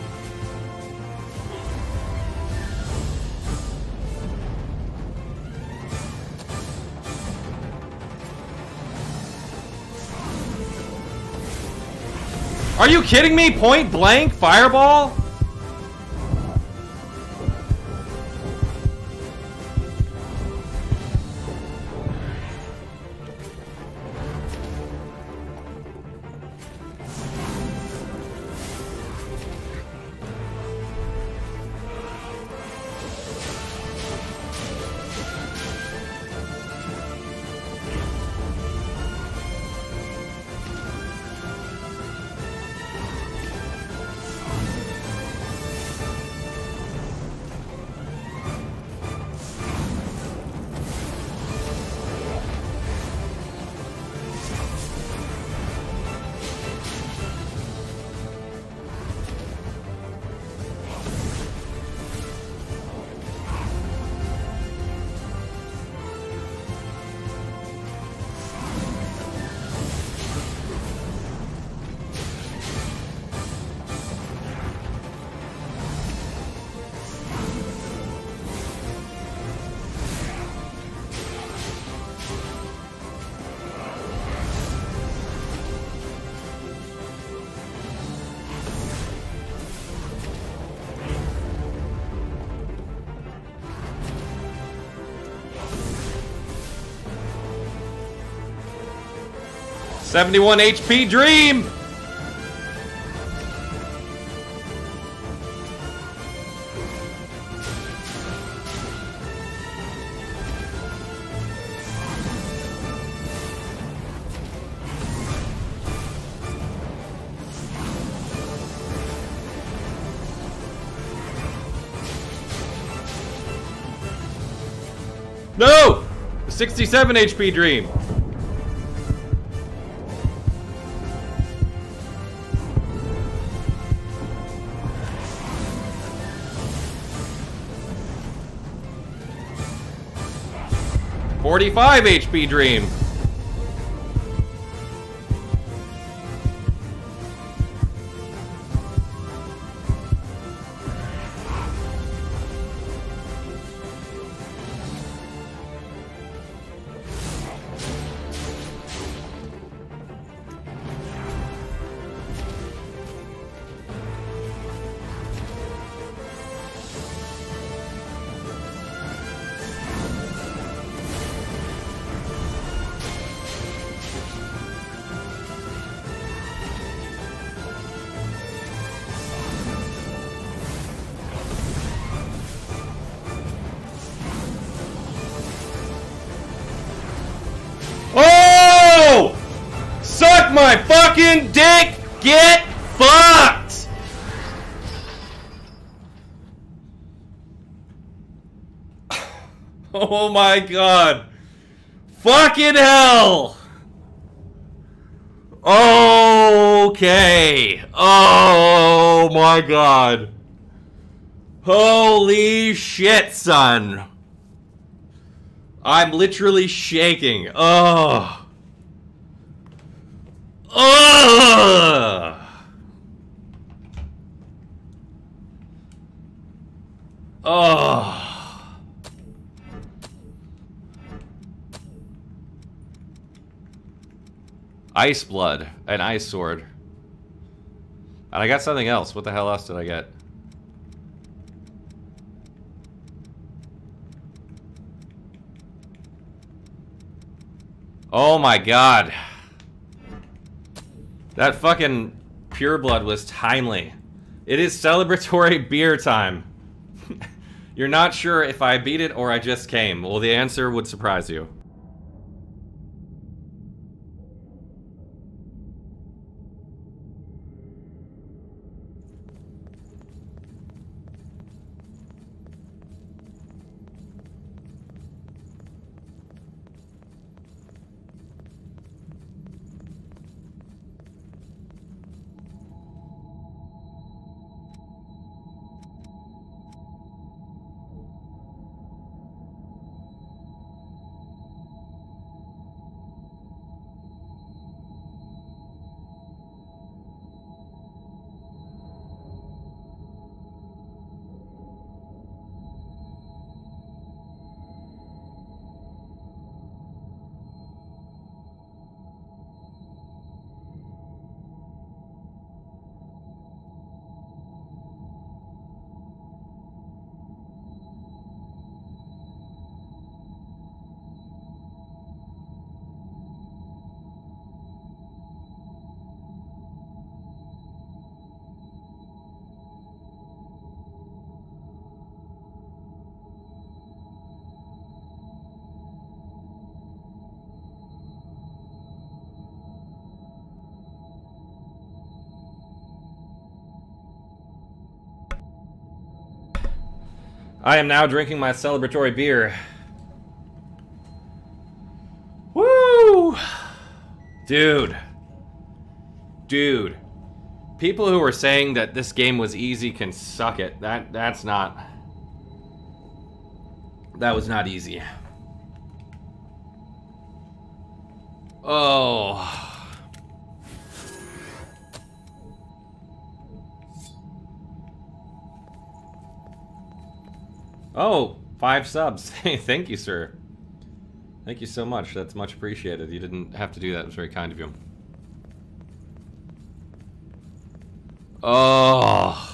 [SPEAKER 1] Are you kidding me? Point blank? Fireball? Seventy-one HP Dream. No! 67 HP Dream. Forty-five HP Dream. My god. Fucking hell! Oh okay. Oh my god. Holy shit, son. I'm literally shaking. Oh. Ugh. Oh. Ice blood, an ice sword. And I got something else. What the hell else did I get? Oh my god. That fucking pure blood was timely. It is celebratory *laughs* beer time. *laughs* You're not sure if I beat it or I just came. Well, the answer would surprise you. I am now drinking my celebratory beer. Woo! Dude. Dude. People who were saying that this game was easy can suck it. That that's not That was not easy. Oh. Oh, five subs. *laughs* Thank you, sir. Thank you so much. That's much appreciated. You didn't have to do that. It was very kind of you. Oh.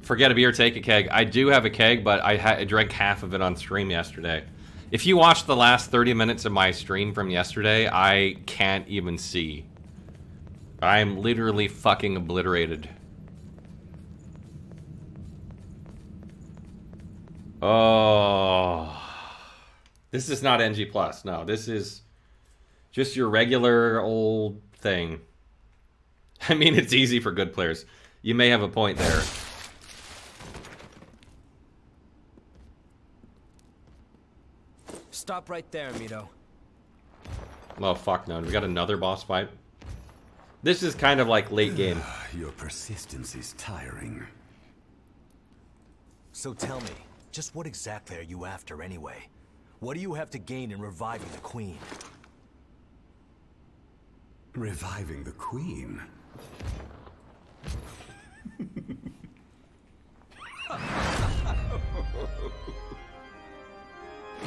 [SPEAKER 1] Forget a beer, take a keg. I do have a keg, but I, I drank half of it on stream yesterday. If you watch the last 30 minutes of my stream from yesterday, I can't even see. I'm literally fucking obliterated. Oh. This is not NG Plus. No, this is just your regular old thing. *laughs* I mean, it's easy for good players. You may have a point there.
[SPEAKER 4] Stop right there, Mido.
[SPEAKER 1] Oh, fuck no. We got another boss fight. This is kind of like late game. *sighs*
[SPEAKER 2] Your persistence is tiring.
[SPEAKER 6] So tell me, just what exactly are you after anyway? What do you have to gain in reviving the Queen?
[SPEAKER 2] Reviving the Queen? *laughs*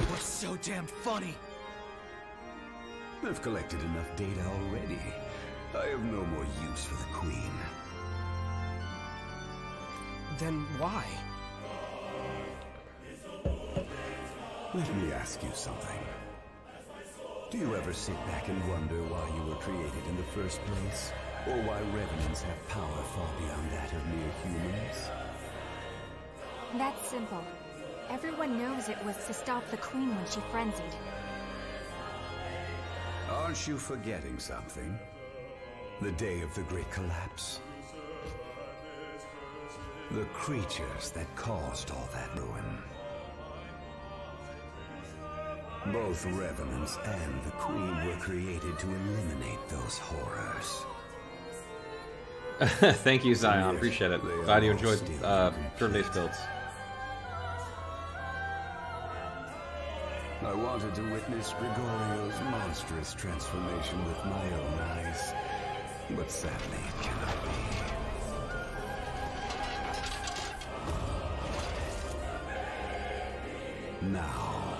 [SPEAKER 4] What's so damn funny?
[SPEAKER 2] I've collected enough data already. I have no more use for the Queen.
[SPEAKER 4] Then why?
[SPEAKER 2] Let me ask you something. Do you ever sit back and wonder why you were created in the first place? Or why revenants have power far beyond that of mere humans?
[SPEAKER 3] That's simple. Everyone knows it was to stop the Queen when she frenzied.
[SPEAKER 2] Aren't you forgetting something? The day of the Great Collapse? The creatures that caused all that ruin. Both Revenants and the Queen were created to eliminate those horrors. *laughs*
[SPEAKER 1] Thank you, Zion. Appreciate it. Glad you enjoyed uh, turn-based builds.
[SPEAKER 2] I wanted to witness Gregorio's monstrous transformation with my own eyes, but sadly it cannot be. Now,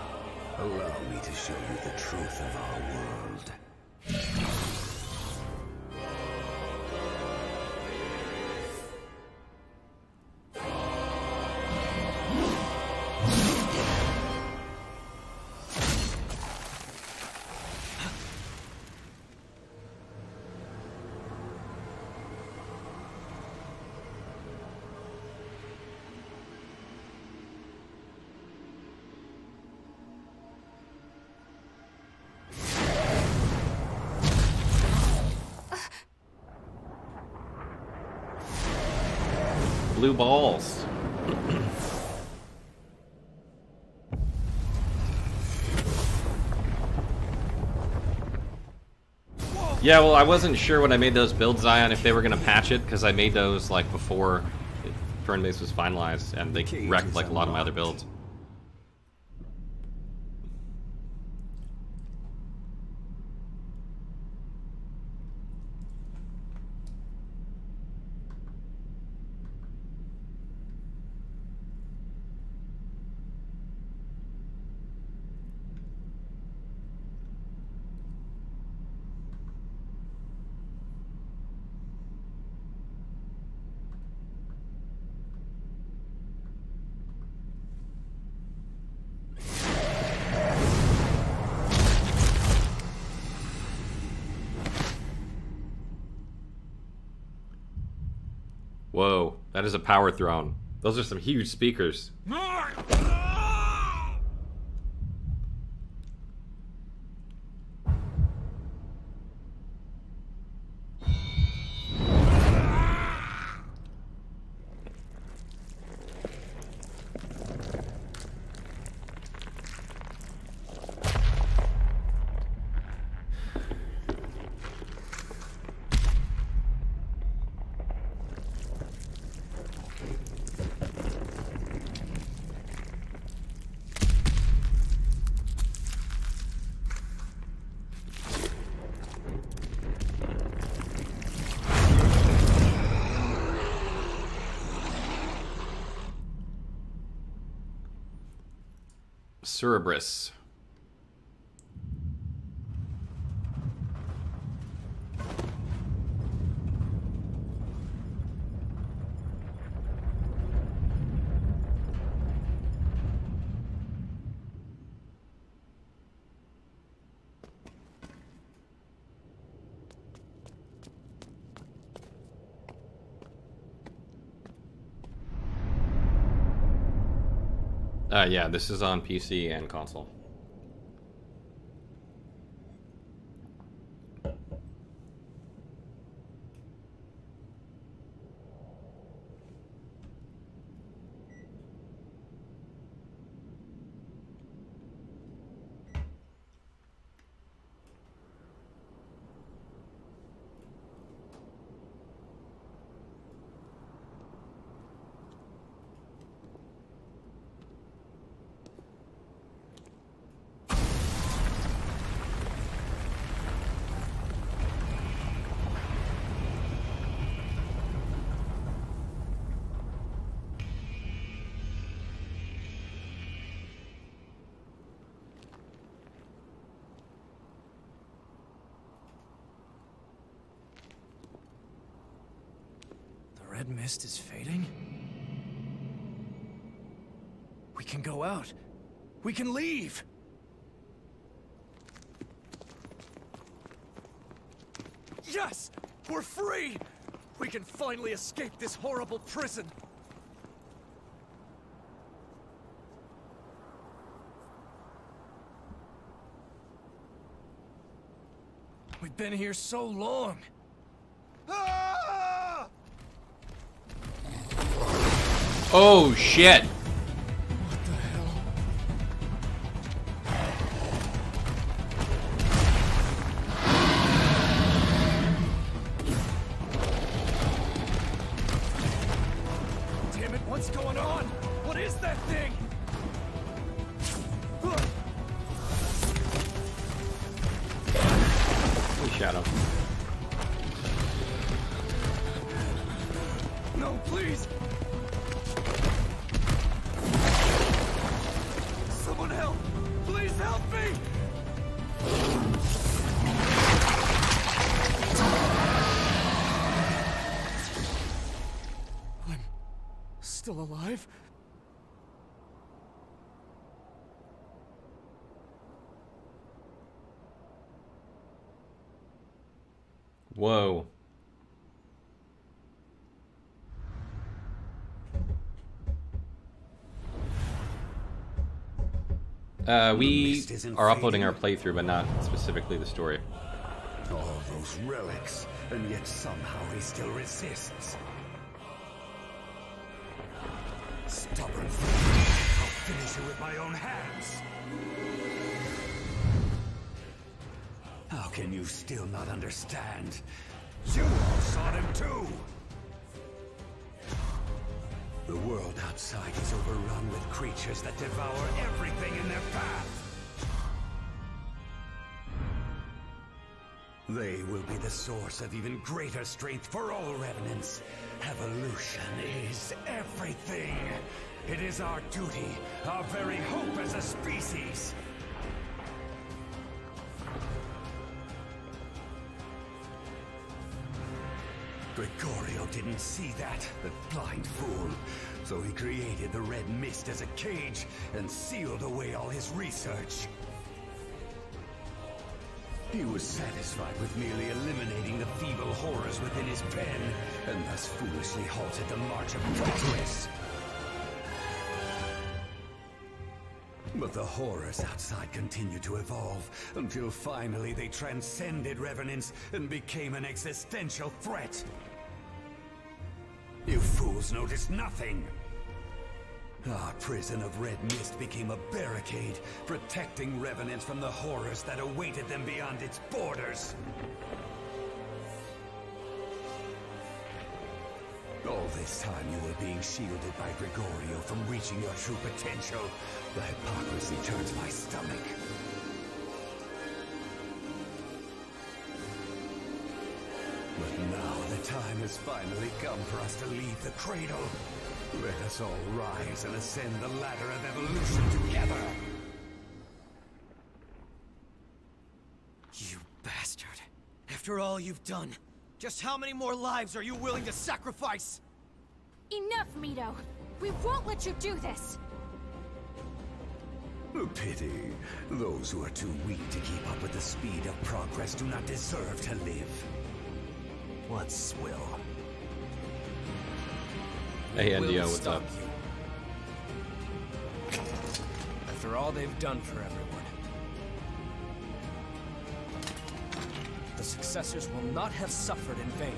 [SPEAKER 2] allow me to show you the truth of our world.
[SPEAKER 1] Blue balls. Yeah, well, I wasn't sure when I made those builds, Zion, if they were going to patch it, because I made those, like, before it- turn base was finalized, and they wrecked, like, a lot of my other builds. Whoa, a power throne. Those are some huge speakers. Cerberus. Uh, yeah, this is on PC and console.
[SPEAKER 4] The red mist is fading? We can go out. We can leave! Yes! We're free! We can finally escape this horrible prison! We've been here so long! Ah!
[SPEAKER 1] Oh shit! Uh, we are uploading our playthrough, but not specifically the story.
[SPEAKER 2] All those relics, and yet somehow he still resists. Stubborn. I'll finish you with my own hands. How can you still not understand? You all saw them too! Outside is overrun with creatures that devour everything in their path. They will be the source of even greater strength for all revenants. Evolution is everything. It is our duty, our very hope as a species. Gregorio didn't see that, the blind fool. So he created the red mist as a cage and sealed away all his research. He was satisfied with merely eliminating the feeble horrors within his pen, and thus foolishly halted the march of progress. But the horrors outside continued to evolve, until finally they transcended revenants and became an existential threat. You fools noticed nothing! Our prison of red mist became a barricade, protecting revenants from the horrors that awaited them beyond its borders. All this time you were being shielded by Gregorio from reaching your true potential. The hypocrisy turns my stomach. But now the time has finally come for us to leave the cradle. Let us all rise and ascend the ladder of evolution together! You bastard.
[SPEAKER 4] After all you've done, just how many more lives are you willing to sacrifice?
[SPEAKER 3] Enough, Mido! We won't let you do this!
[SPEAKER 2] A pity. Those who are too weak to keep up with the speed of progress do not deserve to live.
[SPEAKER 6] What's swill?
[SPEAKER 1] Hey, India, what's up?
[SPEAKER 4] you. After all they've done for everyone. The successors will not have suffered in vain.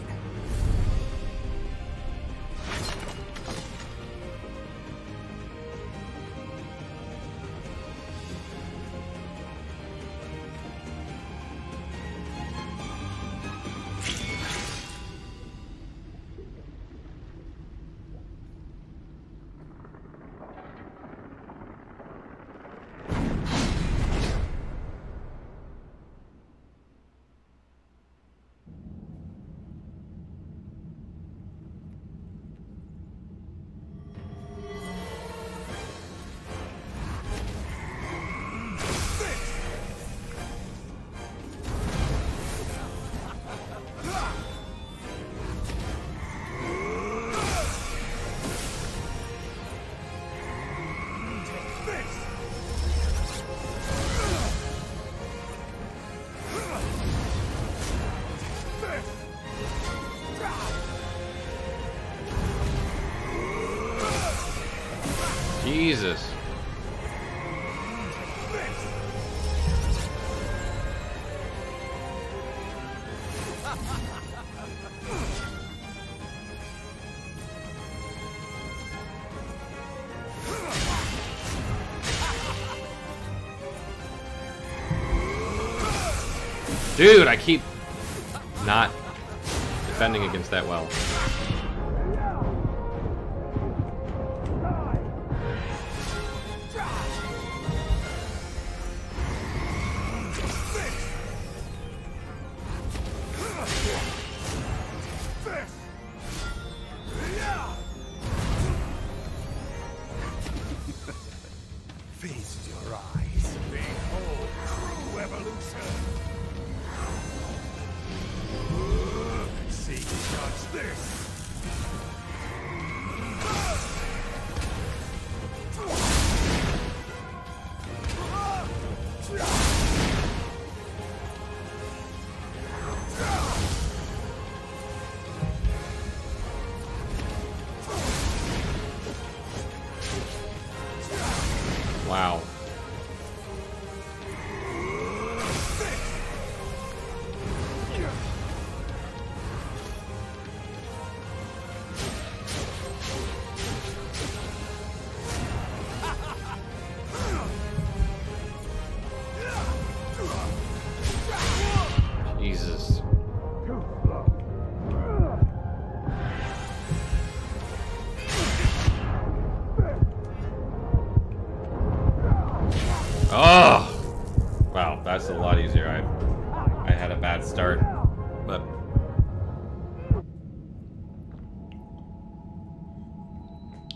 [SPEAKER 1] Dude, I keep not defending against that well.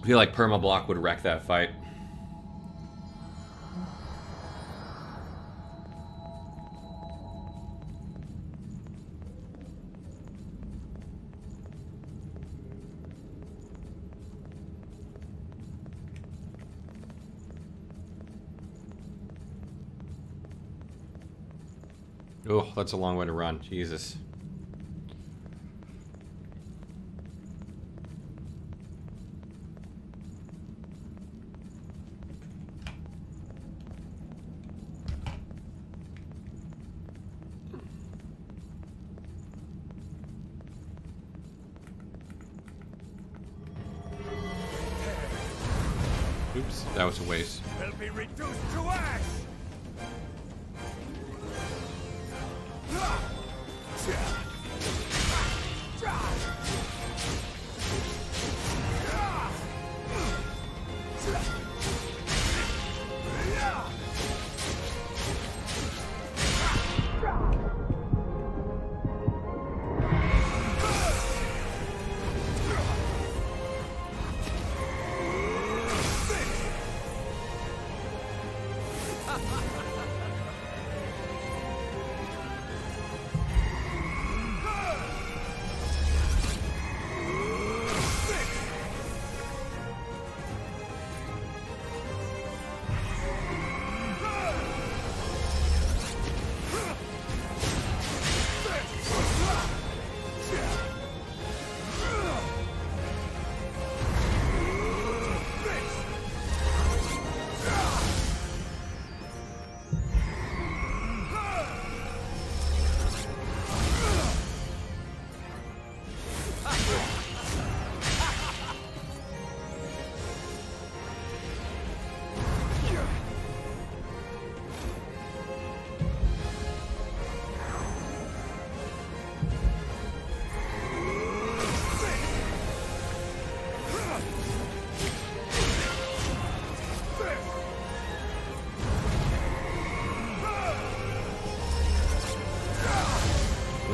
[SPEAKER 1] I feel like perma block would wreck that fight. Oh, that's a long way to run. Jesus. That was a waste.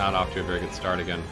[SPEAKER 1] Not off to a very good start again.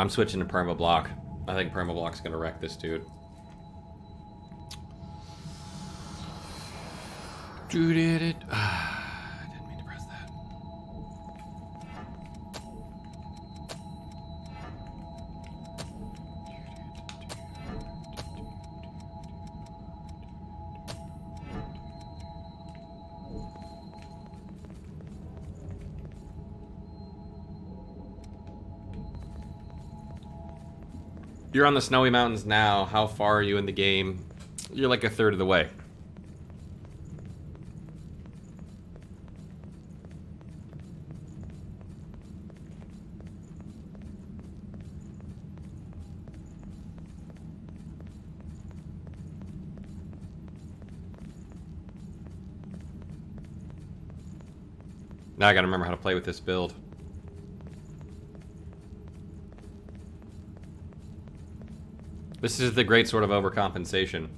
[SPEAKER 1] I'm switching to perma block. I think perma block's gonna wreck this dude. Dude You're on the snowy mountains now. How far are you in the game? You're like a third of the way. Now I gotta remember how to play with this build. This is the great sort of overcompensation.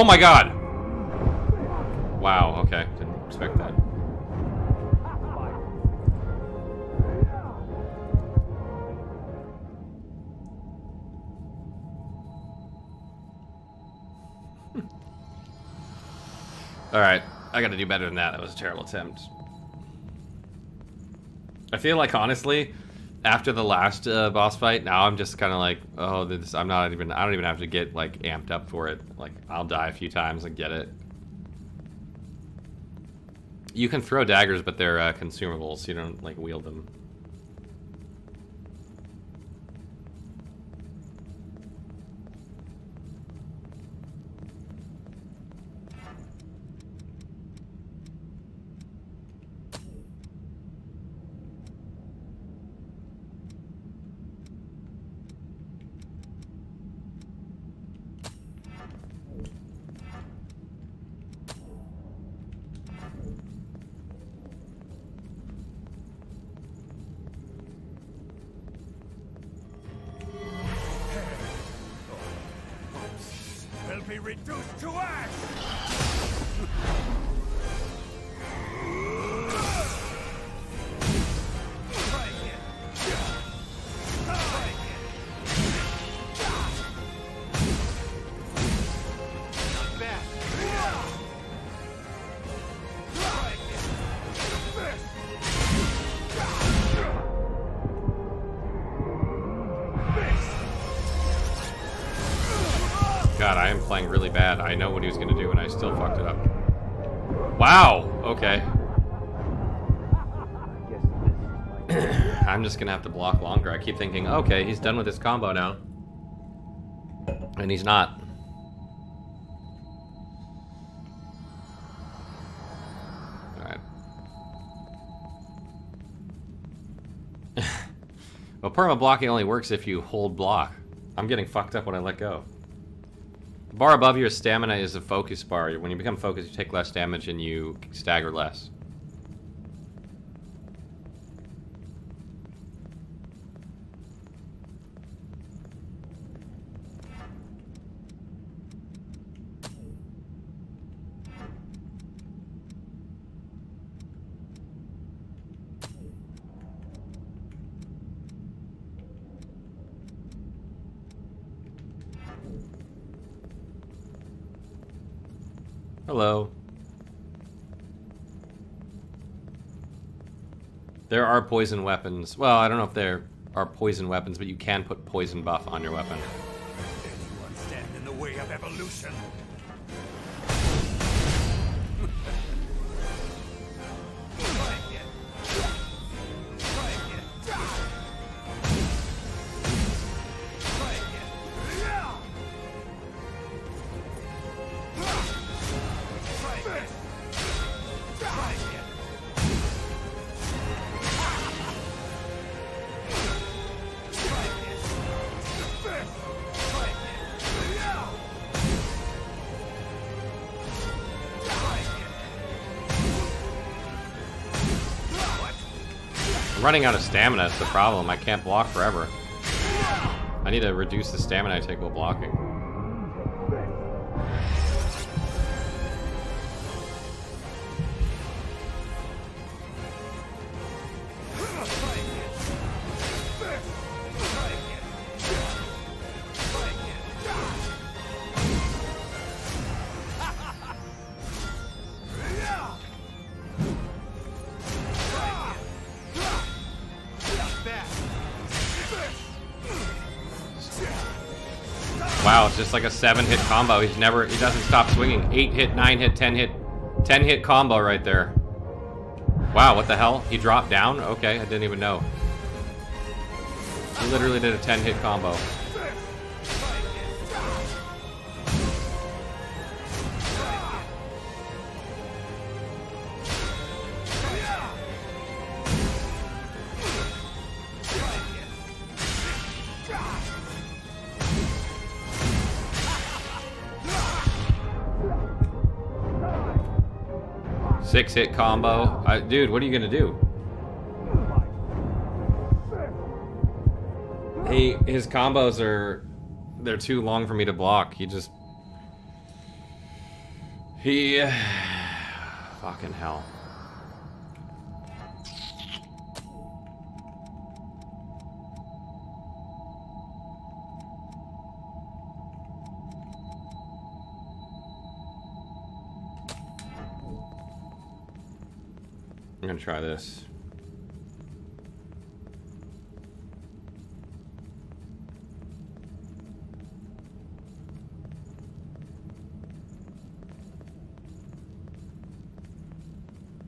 [SPEAKER 1] Oh my god! Wow, okay. Didn't expect that. *laughs* Alright, I gotta do better than that. That was a terrible attempt. I feel like, honestly, after the last uh, boss fight, now I'm just kind of like, oh, this. I'm not even. I don't even have to get like amped up for it. Like I'll die a few times and get it. You can throw daggers, but they're uh, consumables. You don't like wield them. I keep thinking, okay, he's done with his combo now. And he's not. Alright. *laughs* well, perma blocking only works if you hold block. I'm getting fucked up when I let go. The bar above your stamina is a focus bar. When you become focused, you take less damage and you stagger less. Are poison weapons. Well, I don't know if there are poison weapons, but you can put poison buff on your weapon.
[SPEAKER 2] Anyone stand in the way of evolution?
[SPEAKER 1] Running out of stamina is the problem. I can't block forever. I need to reduce the stamina I take while blocking. Like a seven hit combo. He's never, he doesn't stop swinging. Eight hit, nine hit, ten hit, ten hit combo right there. Wow, what the hell? He dropped down? Okay, I didn't even know. He literally did a 10 hit combo. Six hit combo. I, dude, what are you gonna do? He, his combos are, they're too long for me to block. He just, he, *sighs* fucking hell. Try this.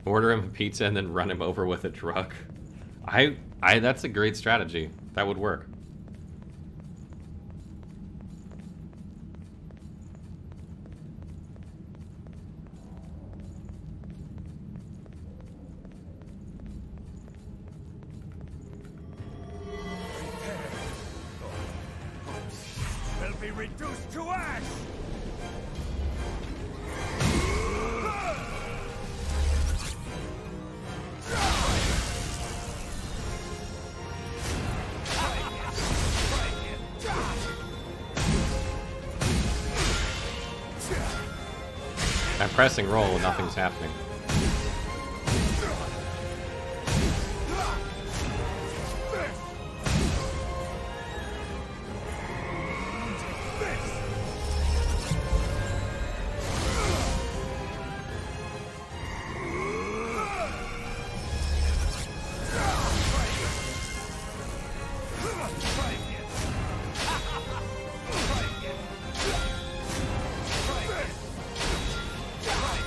[SPEAKER 1] Order him a pizza and then run him over with a truck. I, I, that's a great strategy. That would work. Pressing roll, nothing's happening.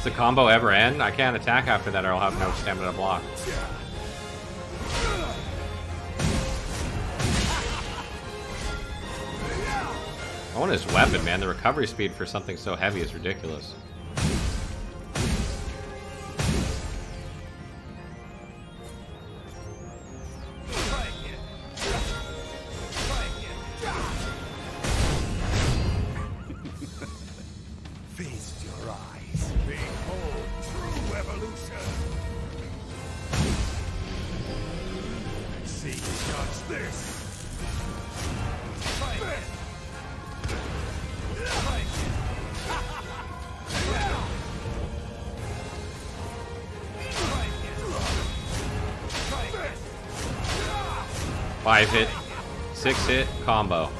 [SPEAKER 1] Does the combo ever end? I can't attack after that or I'll have no stamina to block. I want his weapon, man. The recovery speed for something so heavy is ridiculous. Combo.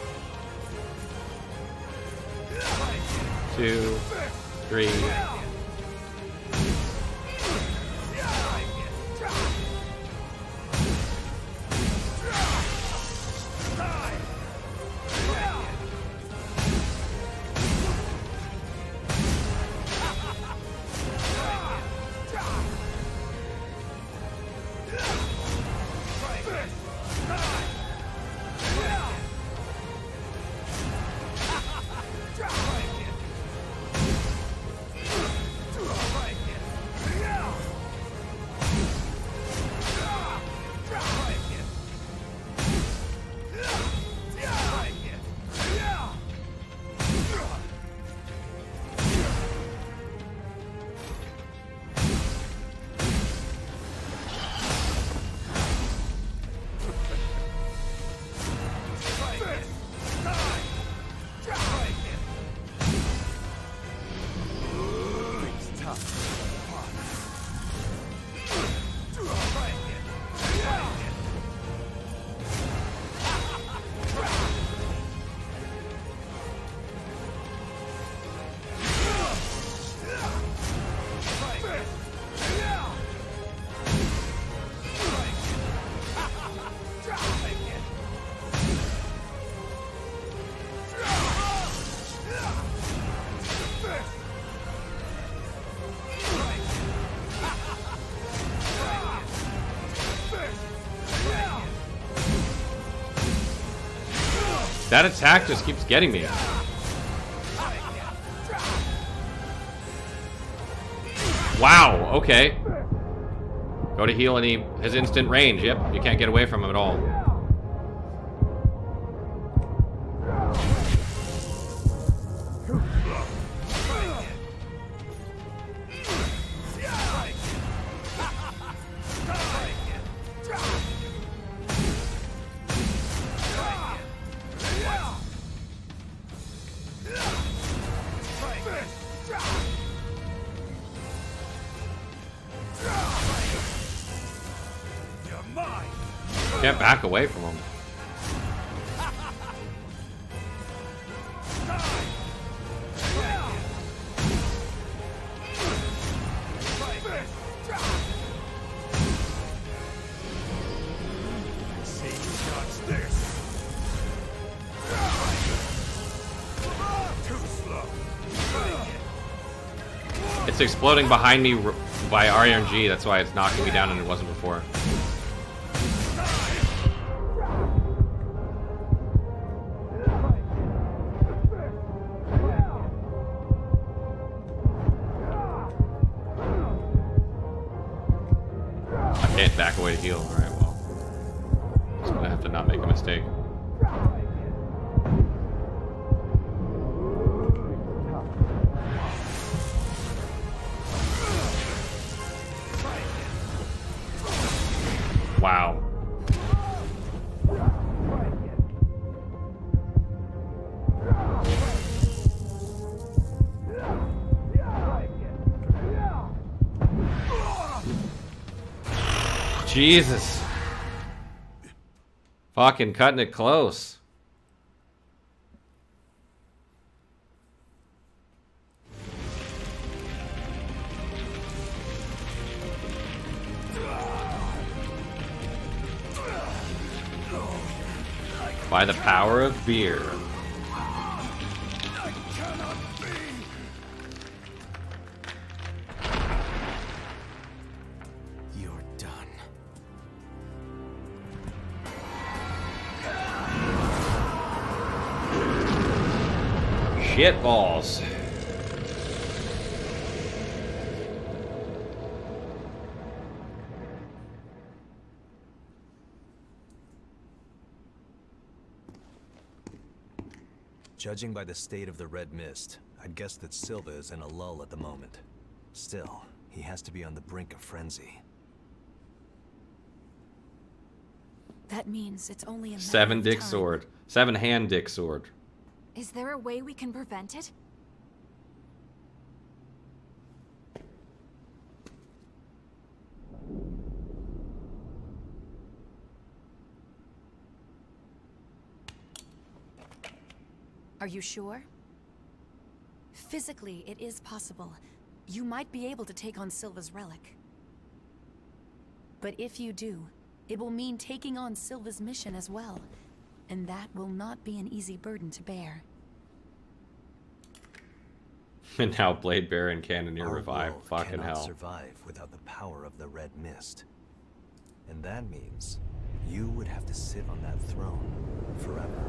[SPEAKER 1] That attack just keeps getting me. Wow, okay. Go to heal and he has instant range. Yep, you can't get away from him at all. It's exploding behind me by RNG, that's why it's knocking me down and it wasn't before. Jesus. Fucking cutting it close. By the power of beer. Shit balls.
[SPEAKER 6] Judging by the state of the red mist, I'd guess that Silva is in a lull at the moment. Still, he has to be on the brink of frenzy.
[SPEAKER 7] That means it's only a matter
[SPEAKER 1] Seven dick
[SPEAKER 7] time.
[SPEAKER 1] sword. Seven hand dick sword.
[SPEAKER 3] Is there a way we can prevent it?
[SPEAKER 7] Are you sure? Physically, it is possible. You might be able to take on Silva's relic. But if you do, it will mean taking on Silva's mission as well. And that will not be an easy burden to bear. *laughs*
[SPEAKER 1] And now Blade Bear and Cannoneer
[SPEAKER 6] Our
[SPEAKER 1] revive.
[SPEAKER 6] world
[SPEAKER 1] Fucking
[SPEAKER 6] cannot
[SPEAKER 1] hell.
[SPEAKER 6] survive without the power of the Red Mist. And that means you would have to sit on that throne forever.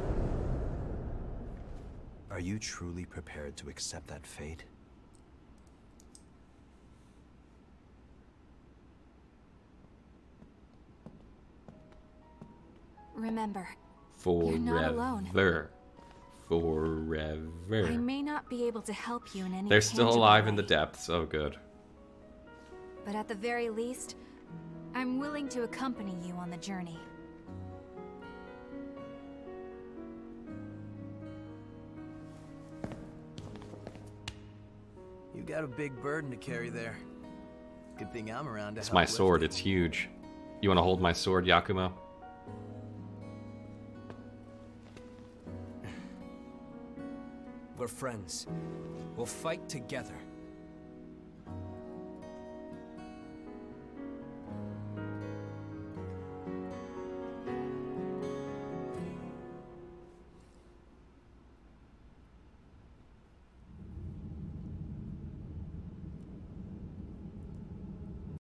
[SPEAKER 6] Are you truly prepared to accept that fate?
[SPEAKER 3] Remember,
[SPEAKER 1] Forever.
[SPEAKER 3] not alone.
[SPEAKER 1] Forever.
[SPEAKER 3] I may not be able to help you in any
[SPEAKER 1] They're still
[SPEAKER 3] tangible
[SPEAKER 1] alive in the depths. Oh, good.
[SPEAKER 3] But at the very least, I'm willing to accompany you on the journey.
[SPEAKER 4] You got a big burden to carry there. Good thing I'm around to
[SPEAKER 1] It's
[SPEAKER 4] help
[SPEAKER 1] my sword. It's huge. You want to hold my sword, Yakumo?
[SPEAKER 8] We're friends. We'll fight together.